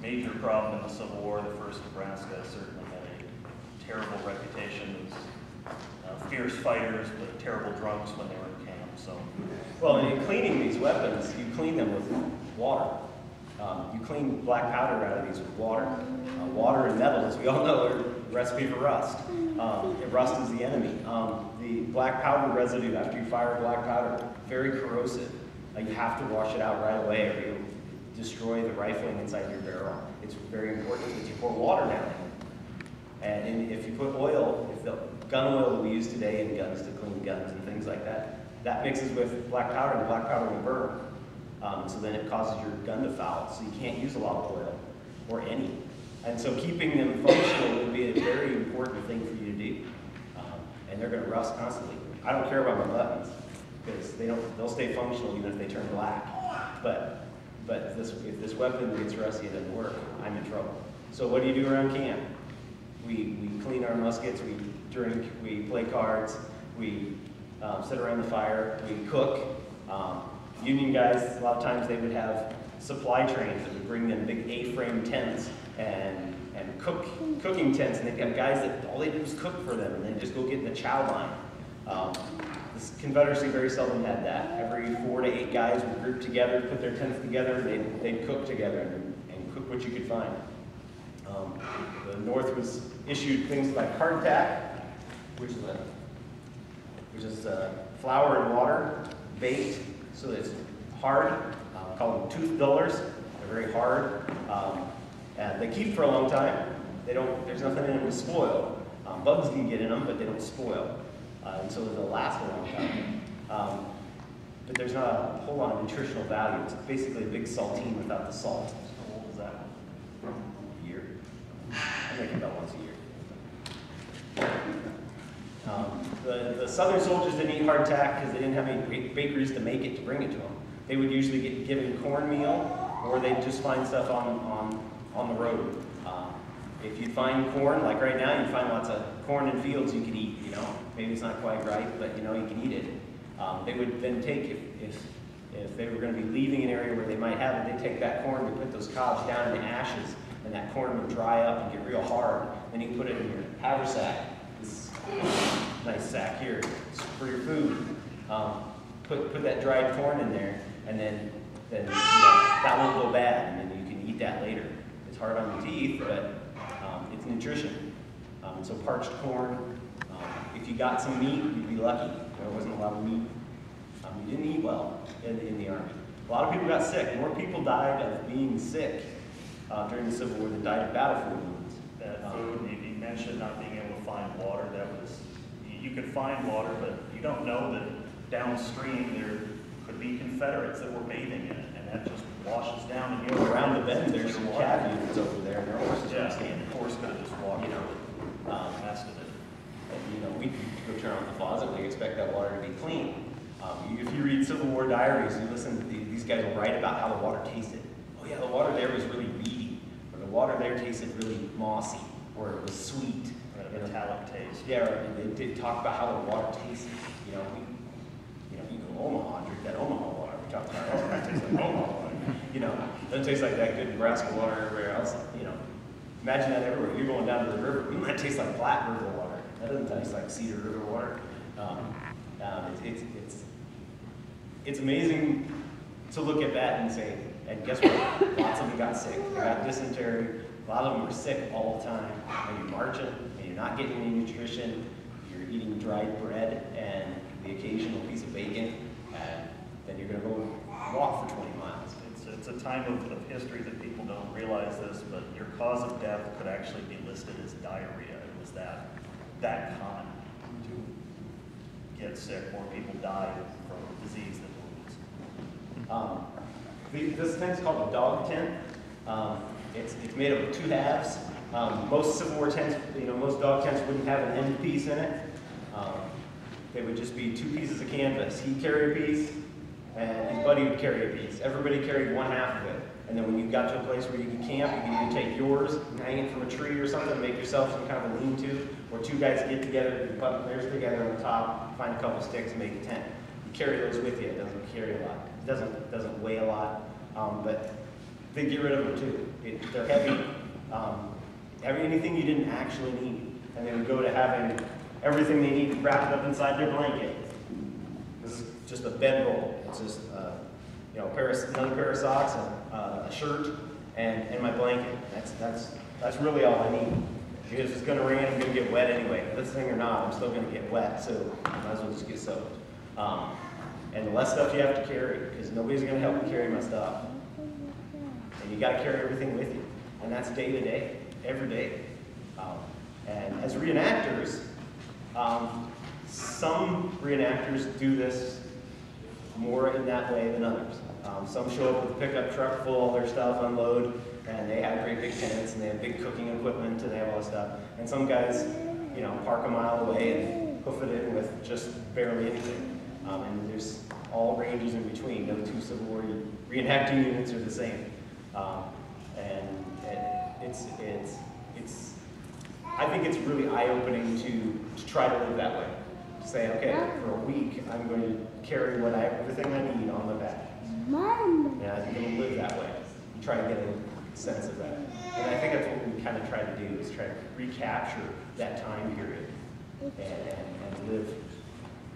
major problem in the Civil War, the first Nebraska certainly had a terrible reputation as uh, fierce fighters, but terrible drunks when they were in camp, so. Well, in cleaning these weapons, you clean them with water. Um, you clean black powder out of these with water. Uh, water and metal, as we all know, are recipe for rust. Um, rust is the enemy. Um, the black powder residue after you fire black powder, very corrosive. Uh, you have to wash it out right away or you'll destroy the rifling inside your barrel. It's very important that you pour water down in. And in- if you put oil, if the gun oil that we use today in guns to clean guns and things like that, that mixes with black powder and black powder will burn. Um, so then it causes your gun to foul. So you can't use a lot of oil or any. And so keeping them functional would be a very important thing for you to do. They're going to rust constantly. I don't care about my buttons because they don't. They'll stay functional even if they turn black. But but this if this weapon gets rusty and doesn't work, I'm in trouble. So what do you do around camp? We, we clean our muskets, we drink, we play cards, we um, sit around the fire, we cook. Um, union guys, a lot of times they would have supply trains that would bring them big A-frame tents and, and cook, cooking tents, and they'd have guys that all they do is cook for them, and they just go get in the chow line. Um, this Confederacy very seldom had that. Every four to eight guys would group together, put their tents together, and they'd, they'd cook together and, and cook what you could find. Um, the North was issued things like hardtack, which is a, which is uh, flour and water baked so it's hard. Uh, call them tooth dullers. They're very hard. Um, they keep for a long time. They don't. There's nothing in them to spoil. Um, bugs can get in them, but they don't spoil, uh, and so they'll last a long time. Um, but there's not a whole lot of nutritional value. It's basically a big saltine without the salt. How old is that one? year. I make about once a year. Um, the, the southern soldiers didn't eat hardtack because they didn't have any bakeries to make it to bring it to them. They would usually get given cornmeal or they'd just find stuff on, on, on the road. Um, if you find corn, like right now, you find lots of corn in fields you can eat, you know. Maybe it's not quite right, but you know, you can eat it. Um, they would then take, if, if, if they were going to be leaving an area where they might have it, they'd take that corn, they put those cobs down in the ashes, and that corn would dry up and get real hard. Then you put it in your haversack, this nice sack here, it's for your food. Um, put, put that dried corn in there, and then, then you know, that won't go bad, and then you can eat that later. Hard on the teeth, but um, it's nutrition. Um, so parched corn, um, if you got some meat, you'd be lucky. There wasn't a lot of meat. Um, you didn't eat well in, in the Army. A lot of people got sick. More people died of being sick uh, during the Civil War than died of battlefield wounds. That food, you, mentioned not being able to find water, that was, you, you could find water, but you don't know that downstream there could be Confederates that were bathing in it, that just washes down and you. Around the bend, there's some cat units over there, and they're horses Yeah, the horse could have just walked, You you know, Um, with it. And, you know, we go turn on the faucet, we expect that water to be clean. Um, you- if you read Civil War diaries, you listen, to the- these guys will write about how the water tasted. Oh yeah, the water there was really reedy, or the water there tasted really mossy, or it was sweet. You know. metallic taste. Yeah, and they did talk about how the water tasted, you know, we, you know, you go to Omaha and drink that Omaha oh, tastes like water. you know, doesn't taste like that good Nebraska water everywhere else, you know. Imagine that everywhere. You're going down to the river, mm, that tastes like Platte River water. That doesn't taste like Cedar River water. Um, um, it's, it's, it's, it's amazing to look at that and say, and guess what? Lots of them got sick. They got dysentery. A lot of them were sick all the time. And you're marching, and you're not getting any nutrition. You're eating dried bread and the occasional piece of bacon, then you're gonna go walk for 20 miles. It's, it's a time of, of history that people don't realize this, but your cause of death could actually be listed as diarrhea. It was that, that common to get sick. More people died from disease than wounds. Um, the- This tent's called a dog tent. Um, It's, it's made up of two halves. Um, Most Civil War tents, you know, most dog tents wouldn't have an end piece in it. Um, They would just be two pieces of canvas. He'd carry a piece, and his buddy would carry a piece. Everybody carried one half of it. And then when you got to a place where you could camp, you could take yours and hang it from a tree or something, make yourself some kind of a lean-to, or two guys get together, you put theirs together on the top, find a couple sticks and make a tent. You carry those with you, it doesn't carry a lot. It doesn't, doesn't weigh a lot, um, but they get rid of them too. It, they're heavy, um, every, anything you didn't actually need. And they would go to having everything they need wrapped up inside their blanket. Just a bedroll. It's just, uh, you know, pair of, another pair of socks, and, uh, a shirt, and, and my blanket. That's, that's, that's really all I need. Because it's gonna rain, I'm gonna get wet anyway. This thing or not, I'm still gonna get wet, so I might as well just get soaked. Um, and the less stuff you have to carry, because nobody's gonna help you carry my stuff. And you gotta carry everything with you. And that's day to day, every day. Um, and as reenactors, um, some reenactors do this more in that way than others. Um, some show up with a pickup truck full of their stuff, unload, and they have great big tents, and they have big cooking equipment, and they have all this stuff. And some guys, you know, park a mile away and hoof it in with just barely anything. Um, and there's all ranges in between. No two Civil War reenacting units are the same. Um, and it, it's, it's, it's, I think it's really eye-opening to, to try to live that way. Say, okay, for a week, I'm going to carry what I, everything I need on my back. Mom. And to live that way. You Try to get a sense of that. And I think that's what we kind of try to do, is try to recapture that time period and, and, and live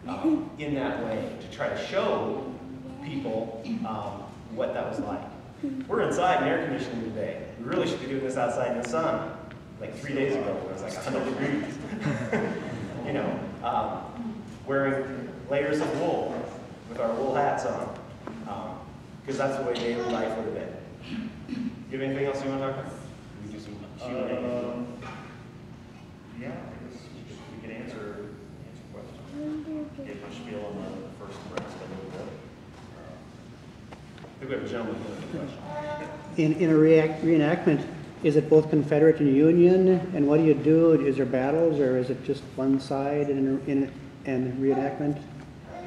um, in that way to try to show people um, what that was like. We're inside in air conditioning today. We really should be doing this outside in the sun. Like three days ago, it was like 100 degrees. you know, um, wearing layers of wool with our wool hats on, because that's the way daily life would have been. You have anything else you want to talk about? We do some Q&A. Um, Yeah, I guess we can answer, answer questions. Give my spiel on the first Nebraska a little bit. I think we have a gentleman who has a question. In, in a react, reenactment, is it both Confederate and Union? And what do you do? Is there battles or is it just one side in, in, in reenactment?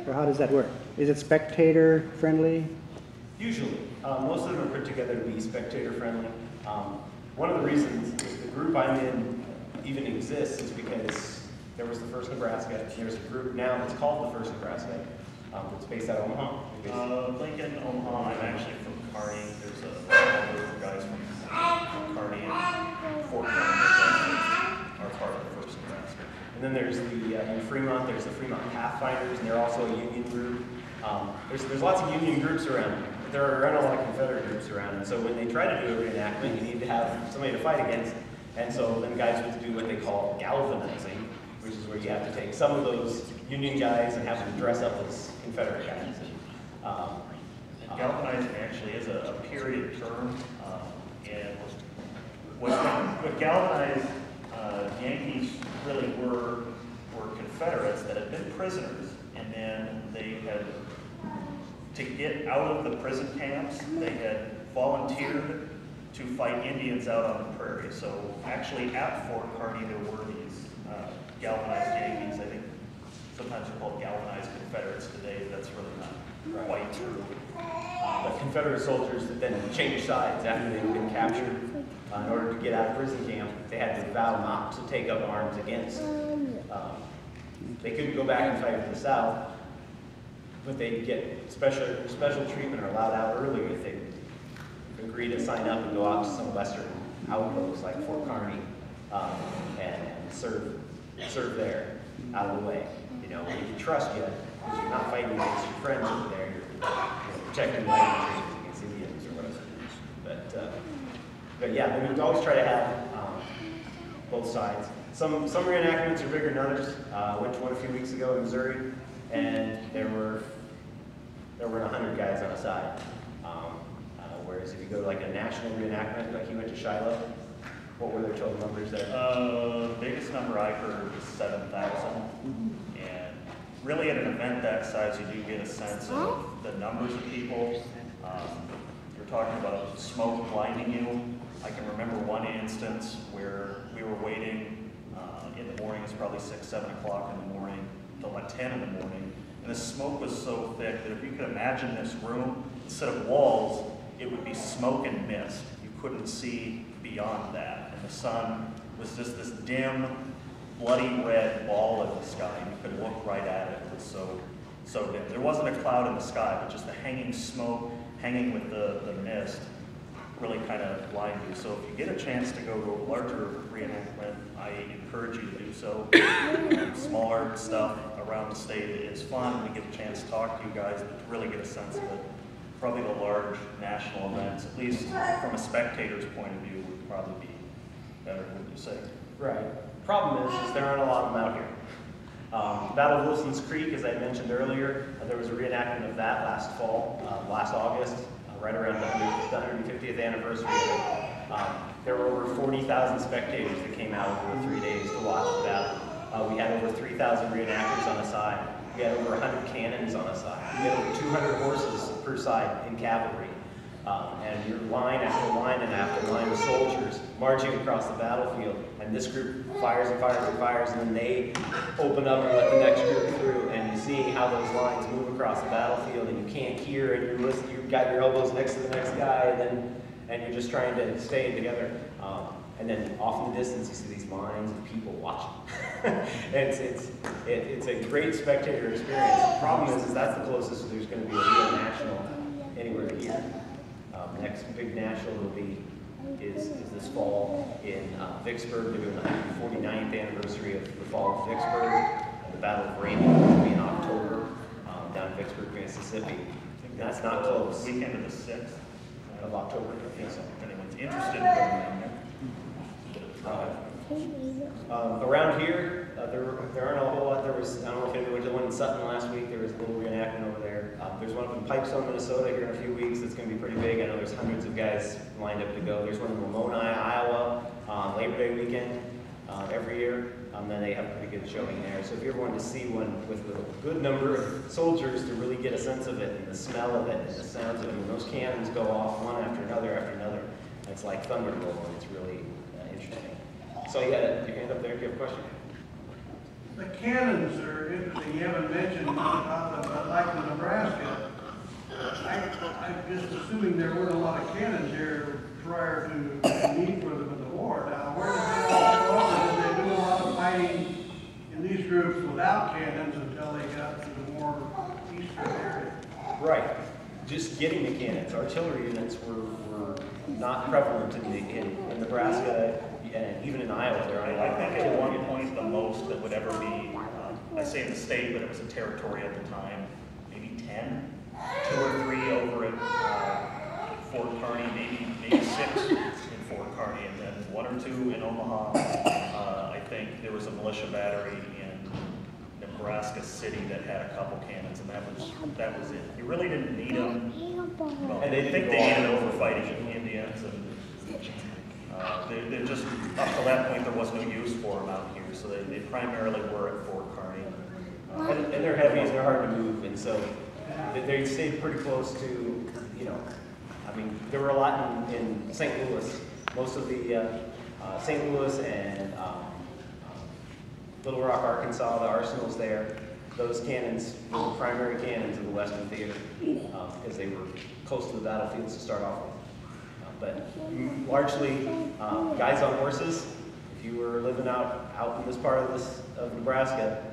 Or how does that work? Is it spectator friendly? Usually, um, most of them are put together to be spectator friendly. Um, one of the reasons the group I'm in even exists is because there was the first Nebraska. There's a group now that's called the First Nebraska. Um, it's based out of Omaha. Uh, Lincoln, Omaha, I'm actually from Kearney. There's a group of guys from from Kearney and Fort Kearny that are part of the first Nebraska. And then there's the, uh, in Fremont, there's the Fremont Pathfinders, and they're also a union group. Um, there's, there's lots of union groups around. There aren't a lot of Confederate groups around, and so when they try to do a reenactment, you need to have somebody to fight against. And so then guys would do what they call galvanizing, which is where you have to take some of those union guys and have them dress up as Confederate guys. And, um, galvanizing actually is a, a period term, um, and what, what galvanized, uh, Yankees really were, were Confederates that had been prisoners, and then they had, to get out of the prison camps, they had volunteered to fight Indians out on the prairie. So actually at Fort Kearny, there were these, uh, galvanized Yankees, I think sometimes they're called galvanized Confederates today, that's really not quite true. But Confederate soldiers that then changed sides after they'd been captured. Uh, in order to get out of prison camp, they had to vow not to take up arms against. Um, they couldn't go back and fight for the South, but they'd get special special treatment or allowed out earlier if they agree to sign up and go out to some western outposts like Fort Kearny um, and, serve, serve there out of the way. You know, we can trust you because you're not fighting against your friends over there. You're, you're protecting land treaties against Indians or whatever. But, uh, but yeah, I mean, we always try to have um, both sides. Some, some reenactments are bigger than others. Uh, I went to one a few weeks ago in Missouri, and there were there were 100 guys on a side. Um, uh, whereas if you go to like a national reenactment, like you went to Shiloh, what were their total numbers there? Uh, biggest number I heard was seven thousand. And really at an event that size, you do get a sense of the numbers of people. Um, You're talking about smoke blinding you. I can remember one instance where we were waiting uh, in the morning, it's probably six, seven o'clock in the morning, till like ten in the morning. And the smoke was so thick that if you could imagine this room, instead of walls, it would be smoke and mist. You couldn't see beyond that. And the sun was just this dim, bloody red ball in the sky. You could look right at it. It was so, so dim. There wasn't a cloud in the sky, but just the hanging smoke, hanging with the, the mist, really kind of blind you. So if you get a chance to go to a larger reenactment, I encourage you to do so. Um, Smaller stuff around the state is fun. We get a chance to talk to you guys, but to really get a sense of it. Probably the large national events, at least from a spectator's point of view, would probably be better, would you say? Right. Problem is, is there aren't a lot of them out here. Um, Battle of Wilson's Creek, as I mentioned earlier, uh, there was a reenactment of that last fall, uh, last August, right around the 150th anniversary. Um, there were over 40,000 spectators that came out over three days to watch the battle. Uh, we had over 3,000 reenactors on a side. We had over 100 cannons on a side. We had over 200 horses per side in cavalry. Um, and you're line after line and after line of soldiers marching across the battlefield. And this group fires and fires and fires, and then they open up and let the next group through. And you see how those lines move across the battlefield, and you can't hear, and you're you've got your elbows next to the next guy, and then and you're just trying to stay together. Um, and then off in the distance, you see these lines of people watching. it's, it's, it, it's a great spectator experience. The problem is, is that's the closest there's going to be a real national anywhere here. Um, next big national will be is, is this fall in uh, Vicksburg. They're doing the 149th anniversary of the fall of Vicksburg. And the Battle of Raymond will be in October um, down in Vicksburg, Mississippi. That's not close. Weekend of the sixth. Of October, I think so. If anyone's interested in going down there. Uh, Um, around here, uh, there, there aren't a whole lot. There was, I don't know if anybody went to the one in Sutton last week. There was a little reenactment over there. Um, there's one up in Pipestone, Minnesota here in a few weeks. That's going to be pretty big. I know there's hundreds of guys lined up to go. There's one in Lamoni, Iowa, on Labor Day weekend uh, every year. Um, then they have a pretty good showing there. So if you ever wanted to see one with a good number of soldiers to really get a sense of it and the smell of it and the sounds of it, when those cannons go off one after another after another, it's like thunder rolling. It's really. So you got your hand up there. Do you have a question? The cannons are interesting, you haven't mentioned about the, but like the Nebraska. I, I'm just assuming there weren't a lot of cannons here prior to the need for them in the war. Now, where did they all go? Did they do a lot of fighting in these groups without cannons until they got to the more eastern area? Right. Just getting the cannons. Artillery units were, were not prevalent in, the, in, in Nebraska and even in Iowa. There I are I think at one point, the most that would ever be, uh, I say in the state, but it was a territory at the time, maybe 10, two or three over at uh, Fort Kearny, maybe, maybe six in Fort Kearny, and then one or two in Omaha. Uh, I think there was a militia battery in Nebraska City that had a couple cannons, and that was, that was it. You really didn't need them. Well, And they I think they go needed all over fighting Indians and They, they just, up to that point, there was no use for them out here, so they, they primarily were at Fort Kearny. Uh, And, and they're heavy and they're hard to move, and so they, they stayed pretty close to, you know, I mean, there were a lot in, in St. Louis. Most of the, uh, uh, St. Louis and, um, um, Little Rock, Arkansas, the arsenals there, those cannons were the primary cannons of the Western Theater, uh, because they were close to the battlefields to start off with. But largely, um, guys on horses, if you were living out, out in this part of this, of Nebraska,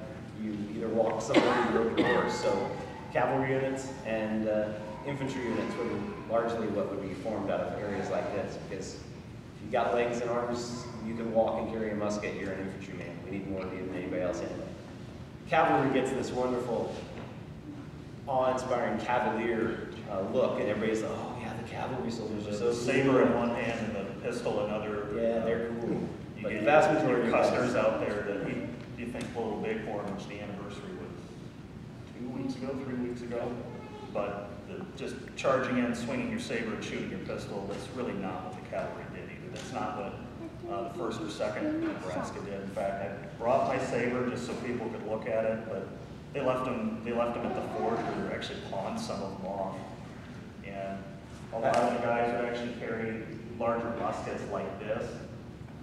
you either walked somewhere or you rode your horse. So cavalry units and uh, infantry units were largely what would be formed out of areas like this. Because if you got legs and arms, you can walk and carry a musket, you're an infantryman. We need more of you than anybody else anyway. Cavalry gets this wonderful, awe-inspiring cavalier uh, look, and everybody's like, oh cavalry soldiers so saber in one hand and the pistol in another. Yeah, they're cool. You But the get vast majority custers out there that you, you think Little Bighorn, which the anniversary was two weeks ago, three weeks ago. But the, just charging in, swinging your saber and shooting your pistol, that's really not what the cavalry did either. That's not what, uh, the first or second Nebraska did. In fact, I brought my saber just so people could look at it, but they left them, they left them at the fort where they actually pawned some of them off. And a lot of the guys would actually carry larger muskets like this,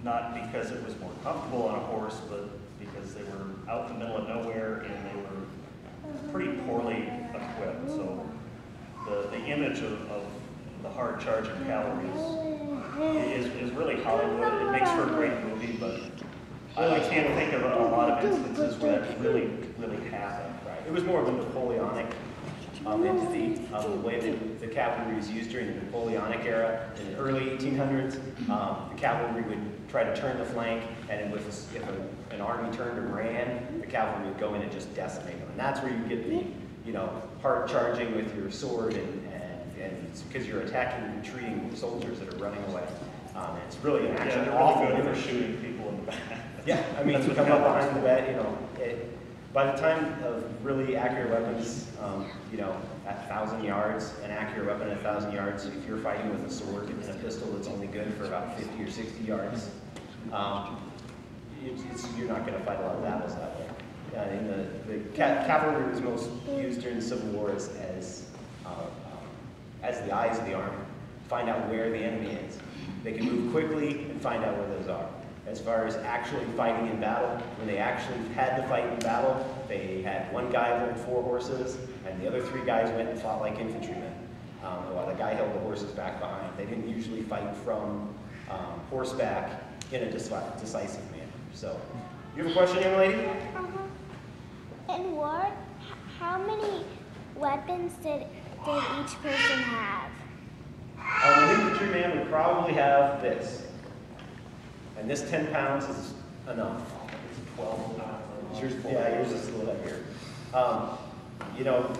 not because it was more comfortable on a horse, but because they were out in the middle of nowhere and they were pretty poorly equipped. So the, the image of, of the hard charging cavalry is, is, is really Hollywood. It makes for a great movie, but I I can't think of a a lot of instances where that really, really happened. Right. It was more of a Napoleonic um, entity, um, the way that the cavalry was used during the Napoleonic era. In the early 1800s, um, the cavalry would try to turn the flank, and if, if a, an army turned and ran, the cavalry would go in and just decimate them. And that's where you get the, you know, hard charging with your sword, and and, and it's because you're attacking and retreating soldiers that are running away. Um, and it's really an Yeah, actually they're awful really good for shooting people in the back. Yeah, I mean, you come up behind the bed, you know, it, by the time of really accurate weapons, um, you know, at thousand yards, an accurate weapon at thousand yards, if you're fighting with a sword and a pistol that's only good for about fifty or sixty yards, um, you're not gonna fight a lot of battles that way. Uh, and the, the ca- cavalry was most used during the Civil War as, as, uh, um, as the eyes of the army, find out where the enemy is. They can move quickly and find out where those are. As far as actually fighting in battle, when they actually had to fight in battle, they had one guy hold four horses, and the other three guys went and fought like infantrymen, um, while the guy held the horses back behind. They didn't usually fight from um, horseback in a decisive manner. So, you have a question, young lady? Uh-huh. In war, how many weapons did did each person have? Um, an infantryman would probably have this. And this 10 pounds is enough. It's 12 pounds. Yours, yeah, yours is a little heavier. Um, you know,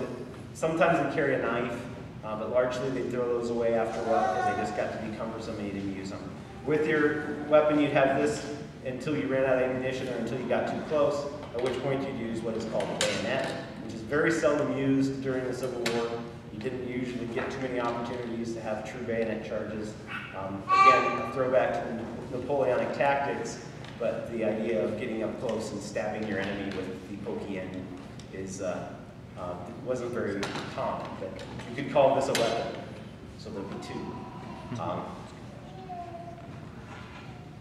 sometimes they carry a knife, uh, but largely they throw those away after a while because they just got to be cumbersome and you didn't use them. With your weapon, you'd have this until you ran out of ammunition or until you got too close, at which point you'd use what is called a bayonet, which is very seldom used during the Civil War. You didn't usually get too many opportunities to have true bayonet charges. Um, again, a throwback to Napoleonic tactics, but the idea of getting up close and stabbing your enemy with the pokey end is, uh, uh, wasn't very common, but you could call this a weapon, so there'd be two. Um,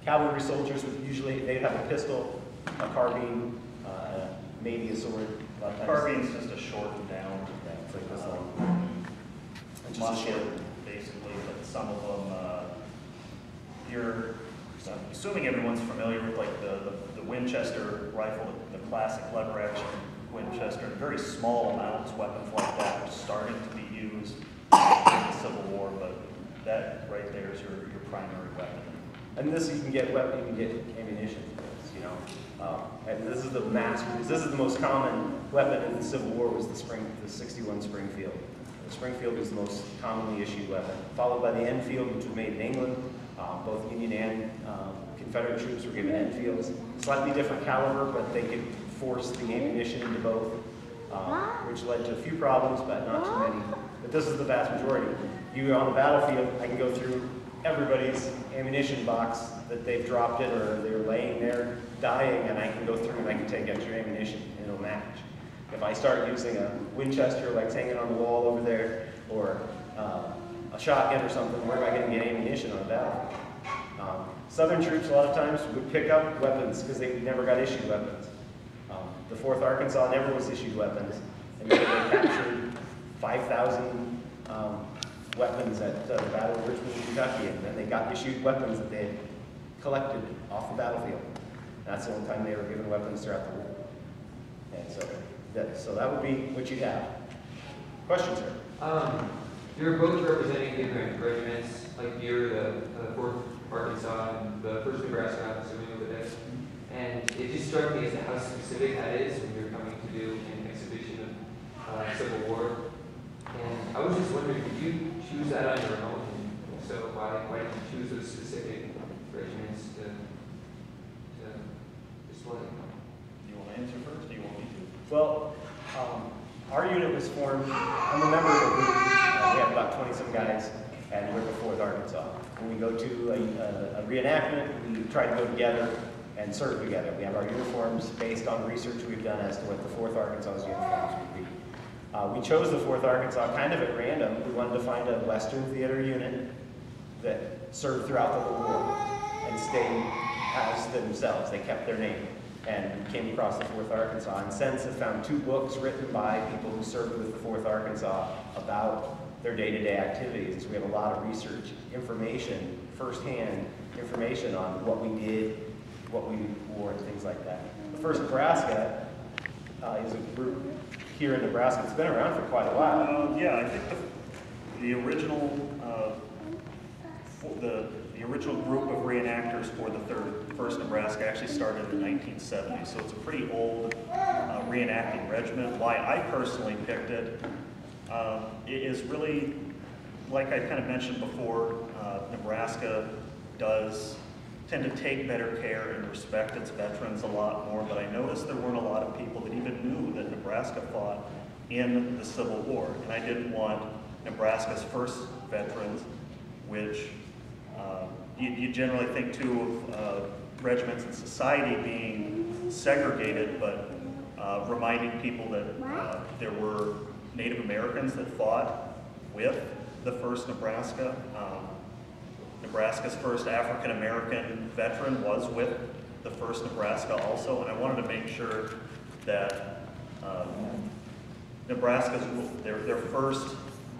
Cavalry soldiers would usually, they'd have a pistol, a carbine, uh, maybe a sword. a. Carbine's just a shortened down Musket, basically, but some of them, uh, you're, I'm assuming everyone's familiar with like the, the- the Winchester rifle, the classic lever action Winchester, in very small amounts, weapons like that are starting to be used in the Civil War, but that right there is your, your primary weapon. And this you can get weapon, you can get ammunition for this, you know. Um, and this is the mass, this is the most common weapon in the Civil War was the spring, the 61 Springfield. The Springfield was the most commonly issued weapon, followed by the Enfield, which was made in England. Um, both Union and um, Confederate troops were given Enfields. Slightly different caliber, but they could force the ammunition into both, um, which led to a few problems, but not too many. But this is the vast majority. You on the battlefield, I can go through everybody's ammunition box that they've dropped it or they're laying there dying, and I can go through and I can take extra ammunition and it'll match. If I start using a Winchester like hanging on the wall over there, or uh, a shotgun or something, where am I going to get ammunition on the battlefield? Um, Southern troops a lot of times would pick up weapons because they never got issued weapons. Um, the 4th Arkansas never was issued weapons, and they captured 5,000 um, weapons at uh, the Battle of Richmond, Kentucky, and then they got issued weapons that they had collected off the battlefield. That's the only time they were given weapons throughout the war. And so that, so that would be what you'd have. Question, sir? Um, you're both representing different regiments, like you're the, uh, Fourth Arkansas and the First Nebraska, I'm assuming over there. And it just struck me as how specific that is when you're coming to do an exhibition of, uh, Civil War. And I was just wondering, did you choose that on your own? And so, why, why did you choose those specific regiments to, to display? Do you want to answer first, do you want me to? Well, um, our unit was formed, I'm a member of a group, uh, we have about twenty-some guys, and we're the Fourth Arkansas. When we go to a, a- a reenactment, we try to go together and serve together. We have our uniforms based on research we've done as to what the Fourth Arkansas's uniforms would be. Uh, we chose the Fourth Arkansas kind of at random. We wanted to find a Western theater unit that served throughout the whole war and stayed as themselves. They kept their name and came across the Fourth Arkansas. And since have found two books written by people who served with the Fourth Arkansas about their day-to-day activities. So we have a lot of research, information, firsthand information on what we did, what we wore, and things like that. The First Nebraska uh, is a group here in Nebraska. It's been around for quite a while. Uh, yeah, I think the, the original, uh, the, the original group of reenactors for the third, first Nebraska actually started in the nineteen seventies, so it's a pretty old, uh, reenacting regiment. Why I personally picked it, is really, like I kind of mentioned before, uh, Nebraska does tend to take better care and respect its veterans a lot more, but I noticed there weren't a lot of people that even knew that Nebraska fought in the Civil War. And I didn't want Nebraska's first veterans, which uh, you, you generally think too of uh, regiments and society being segregated, but uh, reminding people that uh, there were Native Americans that fought with the first Nebraska. Um, Nebraska's first African-American veteran was with the first Nebraska also, and I wanted to make sure that um, Nebraska's, their, their first,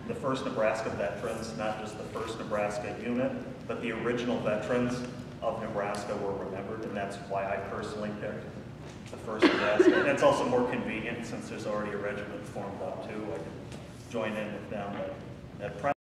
the first Nebraska veterans, not just the first Nebraska unit, but the original veterans of Nebraska were remembered, and that's why I personally picked the first Nebraska. And it's also more convenient since there's already a regiment formed up too. I can join in with them, but at present,